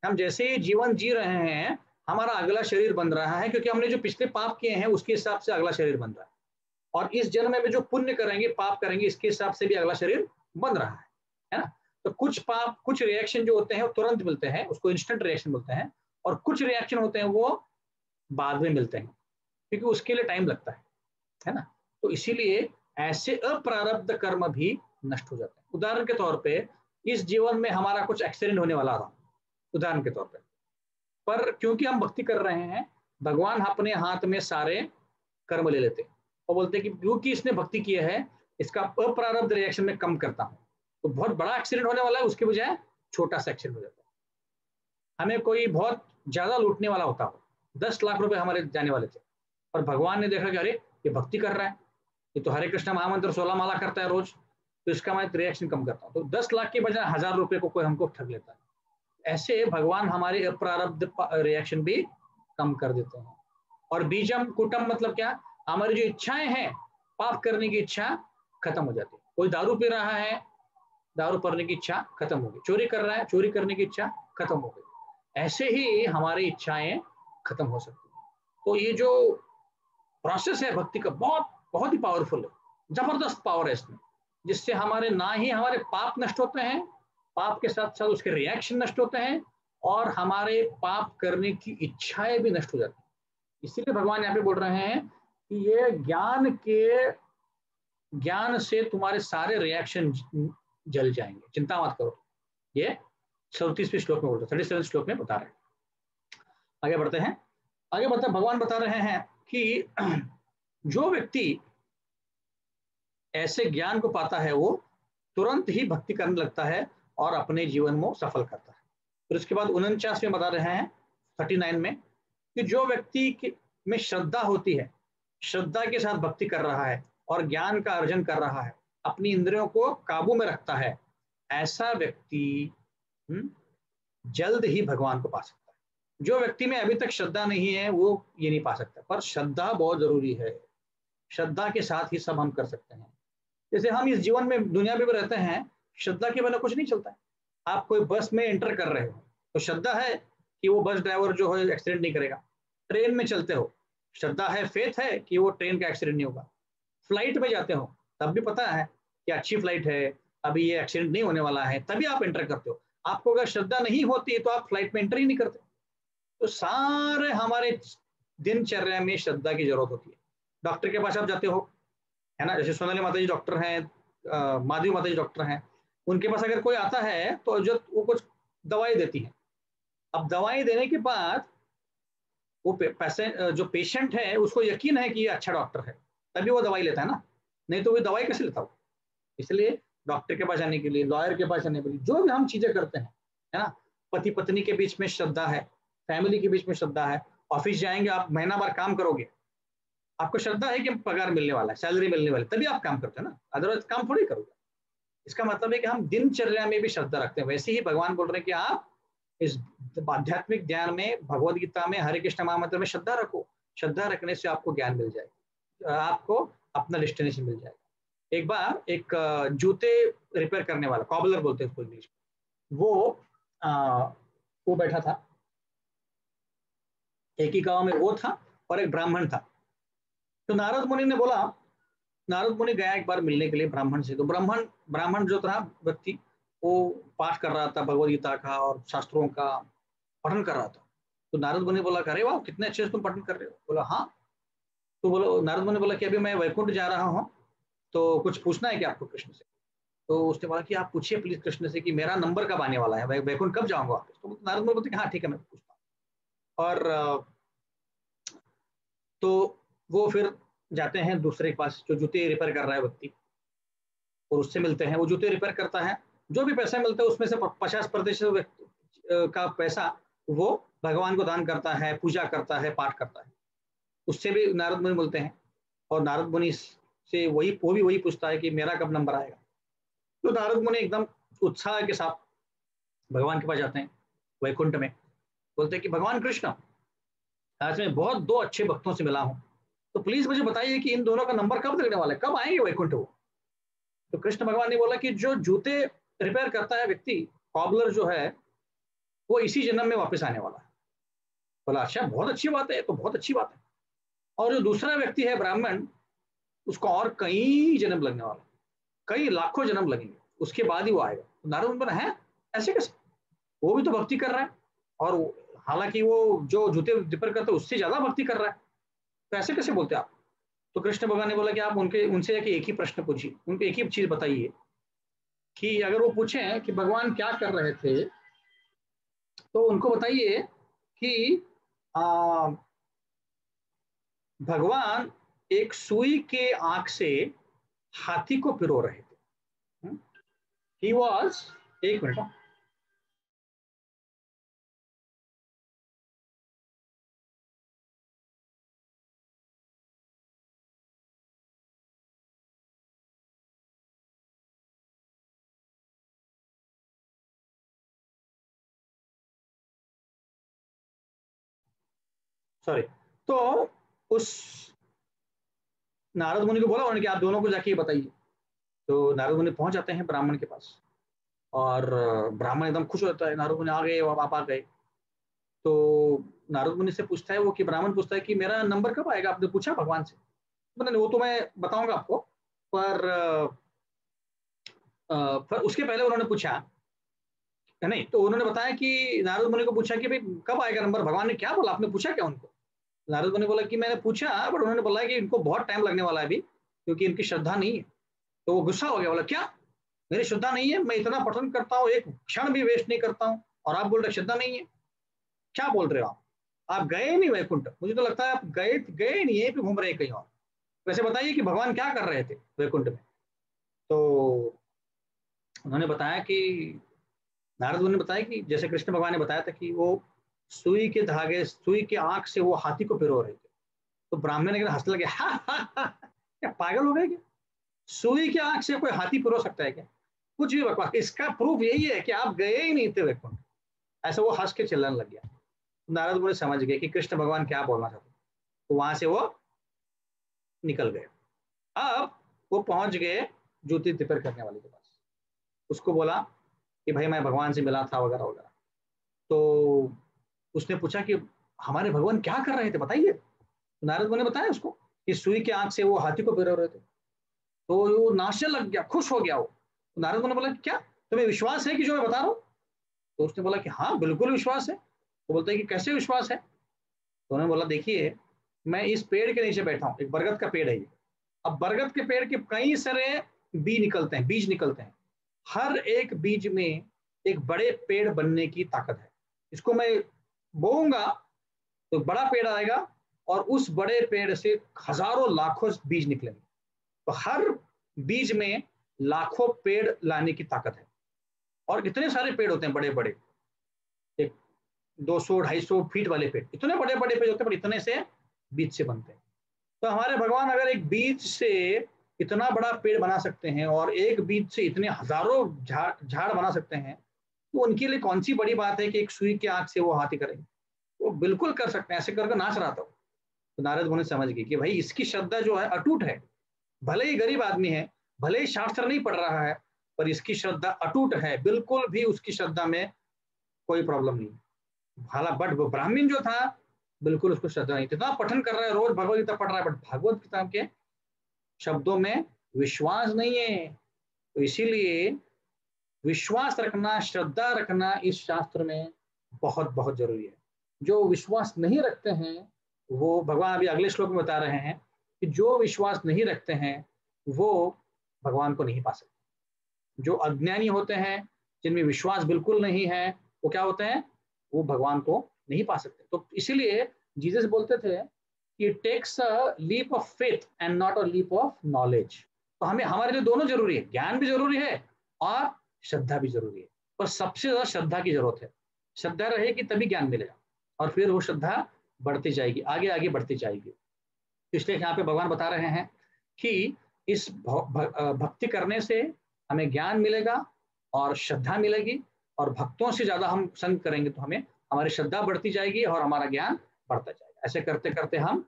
हम जैसे ही जीवन जी रहे हैं हमारा अगला शरीर बन रहा है, क्योंकि हमने जो पिछले पाप किए हैं, उसके हिसाब से अगला शरीर बन रहा है। और इस जन्म में जो पुण्य करेंगे, पाप करेंगे, इसके हिसाब से भी अगला शरीर बन रहा है है ना? तो कुछ पाप, कुछ रिएक्शन जो होते हैं, वो तुरंत मिलते हैं, उसको इंस्टेंट रिएक्शन बोलते हैं, और कुछ रिएक्शन होते हैं, वो बाद में मिलते हैं, क्योंकि उसके लिए टाइम लगता है है ना? तो इसीलिए ऐसे अप्रारब्ध कर्म भी नष्ट हो जाते हैं। उदाहरण के तौर पे, इस जीवन में हमारा कुछ एक्सीडेंट होने वाला था, उदाहरण के तौर पे। पर क्योंकि हम भक्ति कर रहे हैं, भगवान अपने हाथ में सारे कर्म ले लेते और बोलते कि क्योंकि इसने भक्ति किया है, इसका अप्रारब्ध रिएक्शन में कम करता हूँ। तो बहुत बड़ा एक्सीडेंट होने वाला है, उसके बजाय छोटा सा एक्सीडेंट हो जाता है। हमें कोई बहुत ज़्यादा लूटने वाला होता हो, दस लाख रुपए हमारे जाने वाले थे। और भगवान ने देखा कि अरे, ये भक्ति कर रहा है। ये तो हरे कृष्ण महामंत्र सोलह माला करता है रोज। तो इसका मैं रिएक्शन कम करता हूँ। तो दस लाख के बजाय हज़ार रुपए को कोई हमको ठग लेता है। ऐसे भगवान हमारे अप्रारब्ध रिएक्शन भी कम कर देते हैं। और बीजम कुटम मतलब क्या? हमारी जो इच्छाएँ हैं, पाप करने की इच्छा खत्म हो जाती है। कोई दारू पी रहा है, दारू पीने की इच्छा खत्म हो गई। चोरी कर रहा है, चोरी करने की इच्छा खत्म हो गई। ऐसे ही हमारी इच्छाएँ खत्म हो सकती है। तो ये जो प्रोसेस है भक्ति का, बहुत बहुत ही पावरफुल है। ज़बरदस्त पावर है इसमें, जिससे हमारे ना ही हमारे पाप नष्ट होते हैं पाप के साथ साथ उसके रिएक्शन नष्ट होते हैं और हमारे पाप करने की इच्छाएँ भी नष्ट हो जाती हैं। इसीलिए भगवान यहाँ पे बोल रहे हैं कि ये ज्ञान के, ज्ञान से तुम्हारे सारे रिएक्शन जल जाएँगे। चिंता मत करो। ये चौतीसवें श्लोक में बोल रहे थर्टी सेवन श्लोक में बता रहे हैं। आगे बढ़ते हैं। आगे बढ़ते भगवान बता रहे हैं कि <clears throat> जो व्यक्ति ऐसे ज्ञान को पाता है, वो तुरंत ही भक्ति करने लगता है और अपने जीवन में सफल करता है। फिर उसके बाद उनचास में बता रहे हैं, थर्टी नाइन में, कि जो व्यक्ति में श्रद्धा होती है, श्रद्धा के साथ भक्ति कर रहा है और ज्ञान का अर्जन कर रहा है, अपनी इंद्रियों को काबू में रखता है, ऐसा व्यक्ति जल्द ही भगवान को पा सकता है। जो व्यक्ति में अभी तक श्रद्धा नहीं है, वो ये नहीं पा सकता। पर श्रद्धा बहुत ज़रूरी है। श्रद्धा के साथ ही सब हम कर सकते हैं। जैसे हम इस जीवन में, दुनिया में भी रहते हैं श्रद्धा के बिना कुछ नहीं चलता है। आप कोई बस में एंटर कर रहे हो तो श्रद्धा है कि वो बस ड्राइवर जो है एक्सीडेंट नहीं करेगा। ट्रेन में चलते हो, श्रद्धा है फेथ है कि वो ट्रेन का एक्सीडेंट नहीं होगा। फ़्लाइट में जाते हो, तब भी पता है कि अच्छी फ़्लाइट है, अभी ये एक्सीडेंट नहीं होने वाला है, तभी आप एंटर करते हो। आपको अगर श्रद्धा नहीं होती तो आप फ़्लाइट में एंटर ही नहीं करते। तो सारे हमारे दिनचर्या में श्रद्धा की ज़रूरत होती है। डॉक्टर के पास आप जाते हो, है ना? जैसे सोनाली माता जी डॉक्टर हैं माधवी माता जी डॉक्टर हैं उनके पास अगर कोई आता है तो जो वो कुछ दवाई देती है। अब दवाई देने के बाद वो पैसे जो पेशेंट है, उसको यकीन है कि ये अच्छा डॉक्टर है। तभी वो दवाई लेता है ना। नहीं तो वो दवाई कैसे लेता हो इसलिए डॉक्टर के पास जाने के लिए लॉयर के पास जाने के लिए, जो भी हम चीज़ें करते हैं, है ना? पति पत्नी के बीच में श्रद्धा है फैमिली के बीच में श्रद्धा है ऑफ़िस जाएँगे, आप महीना भर काम करोगे। आपको श्रद्धा है कि पगार मिलने वाला है सैलरी मिलने वाली तभी आप काम करते हैं ना। अदरवाइज़ काम थोड़ी करोगे। इसका मतलब है कि हम दिनचर्या में भी श्रद्धा रखते हैं। वैसे ही भगवान बोल रहे हैं कि आप इस आध्यात्मिक ज्ञान में भगवत गीता में हरे कृष्ण महामंत्र में श्रद्धा रखो। श्रद्धा रखने से आपको ज्ञान मिल जाएगा आपको अपना डेस्टिनेशन मिल जाएगा। एक बार एक जूते रिपेयर करने वाला कॉबलर बोलते हैं उसको इंग्लिश वो आ, वो बैठा था। एक ही गाँव में वो था और एक ब्राह्मण था। तो नारद मुनि ने बोला नारद मुनि गया एक बार मिलने के लिए ब्राह्मण से। तो ब्राह्मण ब्राह्मण जो था, व्यक्ति, वो पाठ कर रहा था, भगवद गीता का और शास्त्रों का पठन कर रहा था। तो नारद मुनि बोला, अरे वाह, कितने अच्छे से तुम पठन कर रहे हो। बोला हाँ। तो बोलो, नारद मुनि बोला कि, अभी मैं वैकुंठ जा रहा हूँ तो कुछ पूछना है क्या आपको कृष्ण से? तो उसने बोला कि, आप पूछिए प्लीज़ कृष्ण से कि मेरा नंबर कब आने वाला है? वैकुंठ कब जाऊँगा तो नारद मुनि बोलते हाँ ठीक है, मैं पूछता हूँ। और तो वो फिर जाते हैं दूसरे के पास, जो जूते रिपेयर कर रहा है व्यक्ति। और उससे मिलते हैं। वो जूते रिपेयर करता है। जो भी पैसा मिलता है, उसमें से पचास प्रतिशत का पैसा वो भगवान को दान करता है, पूजा करता है, पाठ करता है। उससे भी नारद मुनि बोलते हैं। और नारद मुनि से वही, वो भी वही पूछता है कि मेरा कब नंबर आएगा? तो नारद मुनि एकदम उत्साह के साथ भगवान के पास जाते हैं, वैकुंठ में। बोलते हैं कि, भगवान कृष्ण, आज मैं बहुत दो अच्छे भक्तों से मिला हूँ। तो प्लीज़ मुझे बताइए कि इन दोनों का नंबर कब लगने वाला है? कब आएँगे वैकुंठ वो तो कृष्ण भगवान ने बोला कि जो जूते रिपेयर करता है व्यक्ति कॉबलर जो है, वो इसी जन्म में वापस आने वाला है। बोला अच्छा बहुत अच्छी बात है तो बहुत अच्छी बात है। और जो दूसरा व्यक्ति है ब्राह्मण, उसको और कई जन्म लगने वाला कई लाखों जन्म लगेंगे। उसके बाद ही वो आएगा। तो नारद बोला, है? ऐसे कैसे? वो भी तो भक्ति कर रहा है। और हालाँकि वो जो जूते रिपेयर करते उससे ज़्यादा भक्ति कर रहा है। तो ऐसे कैसे बोलते आप? तो कृष्ण भगवान ने बोला कि आप उनके उनसे एक ही प्रश्न पूछिए। उनको एक ही चीज़ बताइए कि अगर वो पूछे कि भगवान क्या कर रहे थे तो उनको बताइए कि आ, भगवान एक सुई के आँख से हाथी को पिरो रहे थे। ही वॉज़ एक मिनट। सॉरी तो उस नारद मुनि को बोला उन्होंने कि आप दोनों को जाके बताइए। तो नारद मुनि पहुँच जाते हैं ब्राह्मण के पास। और ब्राह्मण एकदम खुश होता है। नारद मुनि आ गए आप आ गए। तो नारद मुनि से पूछता है वो कि, ब्राह्मण पूछता है कि, मेरा नंबर कब आएगा? आपने पूछा भगवान से? मैंने वो तो मैं बताऊँगा आपको। पर पर उसके पहले उन्होंने पूछा, नहीं? तो उन्होंने बताया कि नारद मुनि को पूछा कि, भाई, कब आएगा नंबर? भगवान ने क्या बोला? आपने पूछा क्या उनको? नारद मुनि बोला कि मैंने पूछा बट उन्होंने बोला कि इनको बहुत टाइम लगने वाला है अभी, क्योंकि इनकी श्रद्धा नहीं है। तो वो गुस्सा हो गया, बोला, क्या? मेरी श्रद्धा नहीं है? मैं इतना पठन करता हूँ, एक क्षण भी वेस्ट नहीं करता हूँ, और आप बोल रहे, श्रद्धा नहीं है? क्या बोल रहे हो आप? गए नहीं वैकुंठ मुझे तो लगता है आप गए गए नहीं है घूम रहे कहीं और। वैसे बताइए कि भगवान क्या कर रहे थे वैकुंठ में? तो उन्होंने बताया कि, नारद ने बताया कि जैसे कृष्ण भगवान ने बताया था कि वो सुई के धागे सुई के आँख से वो हाथी को पिरो रहे थे। तो ब्राह्मण ने हंसने लगे हा, हा, हा, क्या पागल हो गए क्या? सुई के आँख से कोई हाथी पिरो सकता है क्या? कुछ भी बकवास इसका प्रूफ यही है कि आप गए ही नहीं थे वैकुंठ। ऐसा वो हंस के चलने लग गया। तो नारद बोले समझ गए कि कृष्ण भगवान क्या बोलना चाहते तो वहाँ से वो निकल गए। अब वो पहुँच गए ज्योति रिपेयर करने वाले के पास। उसको बोला कि भाई मैं भगवान से मिला था वगैरह वगैरह। तो उसने पूछा कि हमारे भगवान क्या कर रहे थे? बताइए। तो नारद ने बताया उसको कि सुई के आँख से वो हाथी को पिरो रहे थे। तो वो नाचने लग गया, खुश हो गया वो। तो नारद ने बोला, क्या? तुम्हें विश्वास है कि जो मैं बता रहा हूँ? तो उसने बोला कि हाँ बिल्कुल विश्वास है। तो बोलते हैं कि, कैसे विश्वास है? तो उन्होंने बोला, देखिए, मैं इस पेड़ के नीचे बैठा हूँ। एक बरगद का पेड़ है ये। अब बरगद के पेड़ के कई सारे बीज निकलते हैं, बीज निकलते हैं। हर एक बीज में एक बड़े पेड़ बनने की ताकत है। इसको मैं बोऊँगा तो बड़ा पेड़ आएगा और उस बड़े पेड़ से हज़ारों लाखों बीज निकलेंगे। तो हर बीज में लाखों पेड़ लाने की ताकत है। और इतने सारे पेड़ होते हैं बड़े बड़े एक 200 250 फीट वाले पेड़। इतने बड़े बड़े पेड़ होते हैं, पर इतने से बीज से बनते हैं। तो हमारे भगवान अगर एक बीज से इतना बड़ा पेड़ बना सकते हैं और एक बीज से इतने हज़ारों झाड़ बना सकते हैं तो उनके लिए कौन सी बड़ी बात है कि एक सुई की आँख से वो हाथी करेंगे? वो बिल्कुल कर सकते हैं, ऐसे करके नाच रहा था तो नारद मुनि समझ गए कि भाई इसकी श्रद्धा जो है अटूट है। भले ही गरीब आदमी है, भले ही शास्त्र नहीं पढ़ रहा है, पर इसकी श्रद्धा अटूट है। बिल्कुल भी उसकी श्रद्धा में कोई प्रॉब्लम नहीं हाला बट ब्राह्मण जो था, बिल्कुल उसको श्रद्धा नहीं इतना पठन कर रहा है, रोज भगवत गीता पढ़ रहा है, बट भगवत गीता के शब्दों में विश्वास नहीं है। तो इसीलिए विश्वास रखना, श्रद्धा रखना इस शास्त्र में बहुत बहुत ज़रूरी है। जो विश्वास नहीं रखते हैं, वो भगवान अभी अगले श्लोक में बता रहे हैं कि जो विश्वास नहीं रखते हैं, वो भगवान को नहीं पा सकते। जो अज्ञानी होते हैं, जिनमें विश्वास बिल्कुल नहीं है, वो क्या होते हैं? वो भगवान को नहीं पा सकते। तो इसीलिए जीसस बोलते थे कि takes a leap of faith and not a leap of knowledge तो हमें, हमारे लिए दोनों ज़रूरी है। ज्ञान भी ज़रूरी है और श्रद्धा भी ज़रूरी है। पर सबसे ज़्यादा श्रद्धा की ज़रूरत है। श्रद्धा रहेगी तभी ज्ञान मिलेगा। और फिर वो श्रद्धा बढ़ती जाएगी, आगे आगे बढ़ती जाएगी। इसलिए यहाँ पे भगवान बता रहे हैं कि इस भक्ति करने से हमें ज्ञान मिलेगा और श्रद्धा मिलेगी। और भक्तों से ज़्यादा हम संग करेंगे तो हमें, हमारी श्रद्धा बढ़ती जाएगी और हमारा ज्ञान बढ़ता जाएगा। ऐसे करते करते हम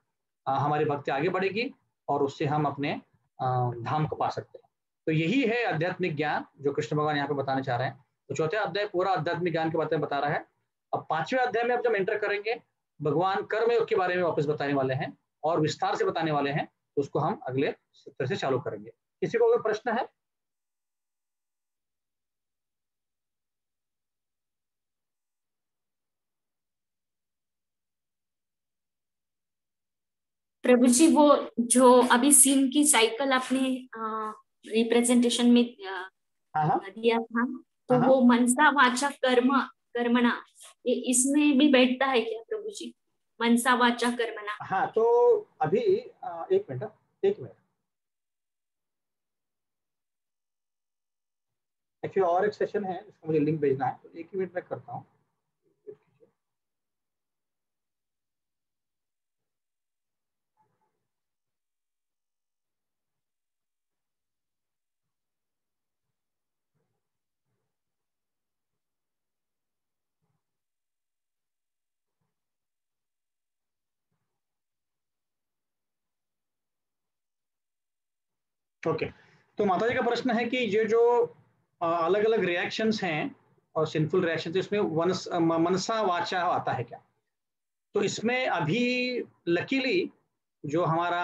हमारी भक्ति आगे बढ़ेगी और उससे हम अपने धाम को पा सकते हैं। तो यही है आध्यात्मिक ज्ञान, जो कृष्ण भगवान यहाँ पे बताना चाह रहे हैं। तो चौथे अध्याय पूरा आध्यात्मिक ज्ञान के बारे में बता रहा है। अब पाँचवें अध्याय में अब जब एंटर करेंगे, भगवान कर्म योग के बारे में वापस बताने वाले हैं और विस्तार से बताने वाले हैं तो उसको हम अगले सत्र से चालू करेंगे। किसी को अगर प्रश्न है? प्रभु जी, वो जो अभी सीन की साइकिल आपने रिप्रेजेंटेशन में हाँ, हाँ। दिया था। तो वो मनसा वाचा कर्म कर्मणा ये इसमें भी बैठता है क्या प्रभु जी? मनसा वाचा कर्मणा। हाँ तो अभी एक मिनट एक मिनट। एक्चुअली और एक सेशन है इसका मुझे लिंक भेजना है तो एक ही मिनट में करता हूँ। ओके. तो माता जी का प्रश्न है कि ये जो अलग अलग रिएक्शंस हैं, और सिंफुल रिएक्शन इसमें वनस मनसा वाचा आता है क्या? तो इसमें अभी लकीली जो हमारा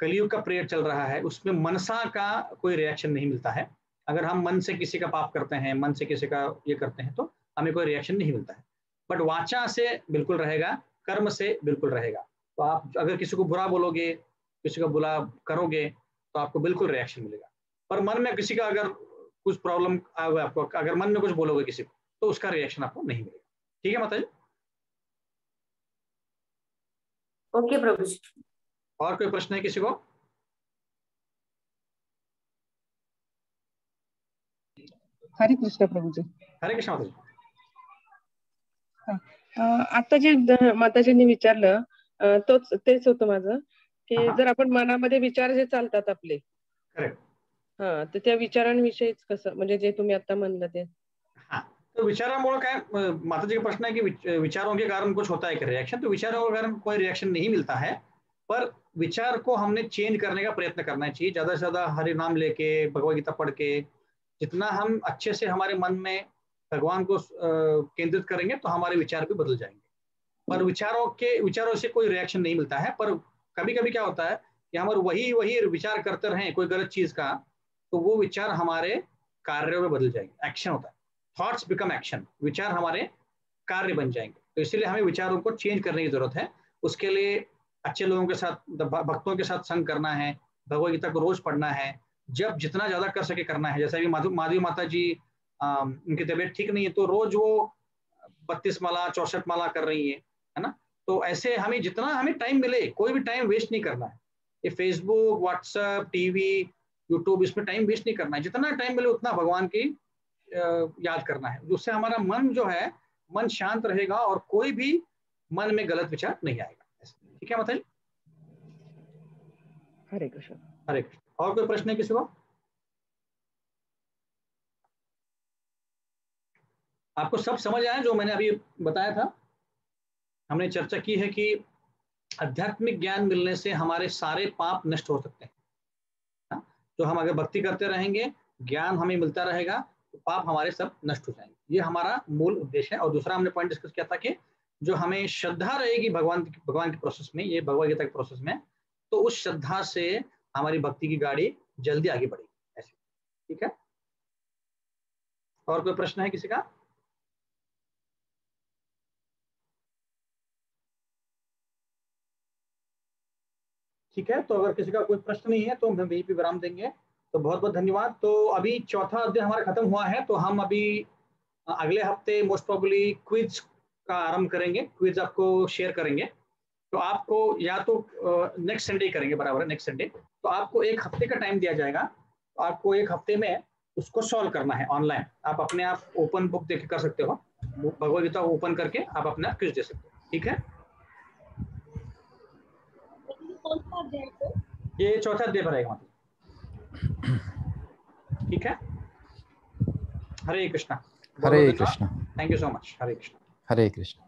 कलयुग का प्रेयर चल रहा है, उसमें मनसा का कोई रिएक्शन नहीं मिलता है। अगर हम मन से किसी का पाप करते हैं, मन से किसी का ये करते हैं तो हमें कोई रिएक्शन नहीं मिलता है। बट वाचा से बिल्कुल रहेगा, कर्म से बिल्कुल रहेगा। तो आप अगर किसी को बुरा बोलोगे, किसी को बुरा करोगे तो आपको बिल्कुल रिएक्शन मिलेगा। पर मन में किसी का अगर कुछ प्रॉब्लम आएगा आपको अगर मन में कुछ बोलोगे किसी को तो उसका रिएक्शन आपको नहीं मिलेगा। ठीक है माता जी ओके प्रभु और कोई प्रश्न है किसी को? हरे कृष्ण प्रभु जी। हरे कृष्ण माता जी आता जे माताजींनी विचारलं तोच तेच होतं माझं. की जर आपण मनामध्ये विचार जे चालतात आपले. हा तर त्या विचारांविषयीच कसं म्हणजे जे तुम्ही आता म्हणलं ते. तो विचारामुळे काय माता जी का प्रश्न है कि विचारों के कारण कुछ होता है कि रिएक्शन तो विचारों के कारण कोई रिएक्शन नहीं मिलता है पर विचार को हमने चेंज करने का प्रयत्न करना चाहिए। ज़्यादा से ज़्यादा हरि नाम लेके भगवदगीता पढ़ के जितना हम अच्छे से हमारे मन में भगवान को केंद्रित करेंगे तो हमारे विचार भी बदल जाएँगे। पर विचारों के विचारों से कोई रिएक्शन नहीं मिलता है पर कभी कभी क्या होता है कि हम वही वही विचार करते रहें कोई गलत चीज़ का तो वो विचार हमारे कार्यों में बदल जाएँगे। एक्शन होता है। थॉट्स बिकम एक्शन विचार हमारे कार्य बन जाएँगे। तो इसीलिए हमें विचारों को चेंज करने की ज़रूरत है। उसके लिए अच्छे लोगों के साथ भक्तों के साथ संग करना है। भगवदगीता को रोज पढ़ना है। जब जितना ज़्यादा कर सके करना है। जैसे अभी माधु, माधवी माता जी उनकी तबीयत ठीक नहीं है तो रोज वो बत्तीस माला, चौसठ माला कर रही है है ना? तो ऐसे हमें जितना हमें टाइम मिले कोई भी टाइम वेस्ट नहीं करना है। ये फेसबुक व्हाट्सएप टीवी यूट्यूब इसमें टाइम वेस्ट नहीं करना है। जितना टाइम मिले उतना भगवान की याद करना है। उससे हमारा मन जो है मन शांत रहेगा और कोई भी मन में गलत विचार नहीं आएगा। ठीक है मतलब हरे कृष्ण। हरे कृष्ण। और कोई प्रश्न है किसी को? आपको सब समझ आया जो मैंने अभी बताया था? हमने चर्चा की है कि आध्यात्मिक ज्ञान मिलने से हमारे सारे पाप नष्ट हो सकते हैं। हाँ? तो हम अगर भक्ति करते रहेंगे, ज्ञान हमें मिलता रहेगा तो पाप हमारे सब नष्ट हो जाएँगे। ये हमारा मूल उद्देश्य है। और दूसरा हमने पॉइंट डिस्कस किया था कि जो हमें श्रद्धा रहेगी भगवान भगवान के प्रोसेस में, ये भगवत गीता के प्रोसेस में तो उस श्रद्धा से हमारी भक्ति की गाड़ी जल्दी आगे बढ़ेगी। ऐसे। ठीक है? और कोई प्रश्न है किसी का? ठीक है? तो अगर किसी का कोई प्रश्न नहीं है तो हम यहीं पे विराम देंगे। तो बहुत बहुत धन्यवाद। तो अभी चौथा अध्याय हमारा खत्म हुआ है तो हम अभी अगले हफ़्ते मोस्ट प्रॉबली क्विज का आरंभ करेंगे। क्विज आपको शेयर करेंगे। तो आपको या तो नेक्स्ट संडे करेंगे, बराबर नेक्स्ट संडे तो आपको एक हफ़्ते का टाइम दिया जाएगा। तो आपको एक हफ़्ते में उसको सॉल्व करना है ऑनलाइन आप अपने आप ओपन बुक देख कर सकते हो। भगवदगीता ओपन करके आप अपने क्विज दे सकते हो। ठीक है? ये चौथा अध्याय पर आएगा मतलब ठीक है? Hare Krishna. Hare Krishna. Thank you so much Hare Krishna. Hare Krishna.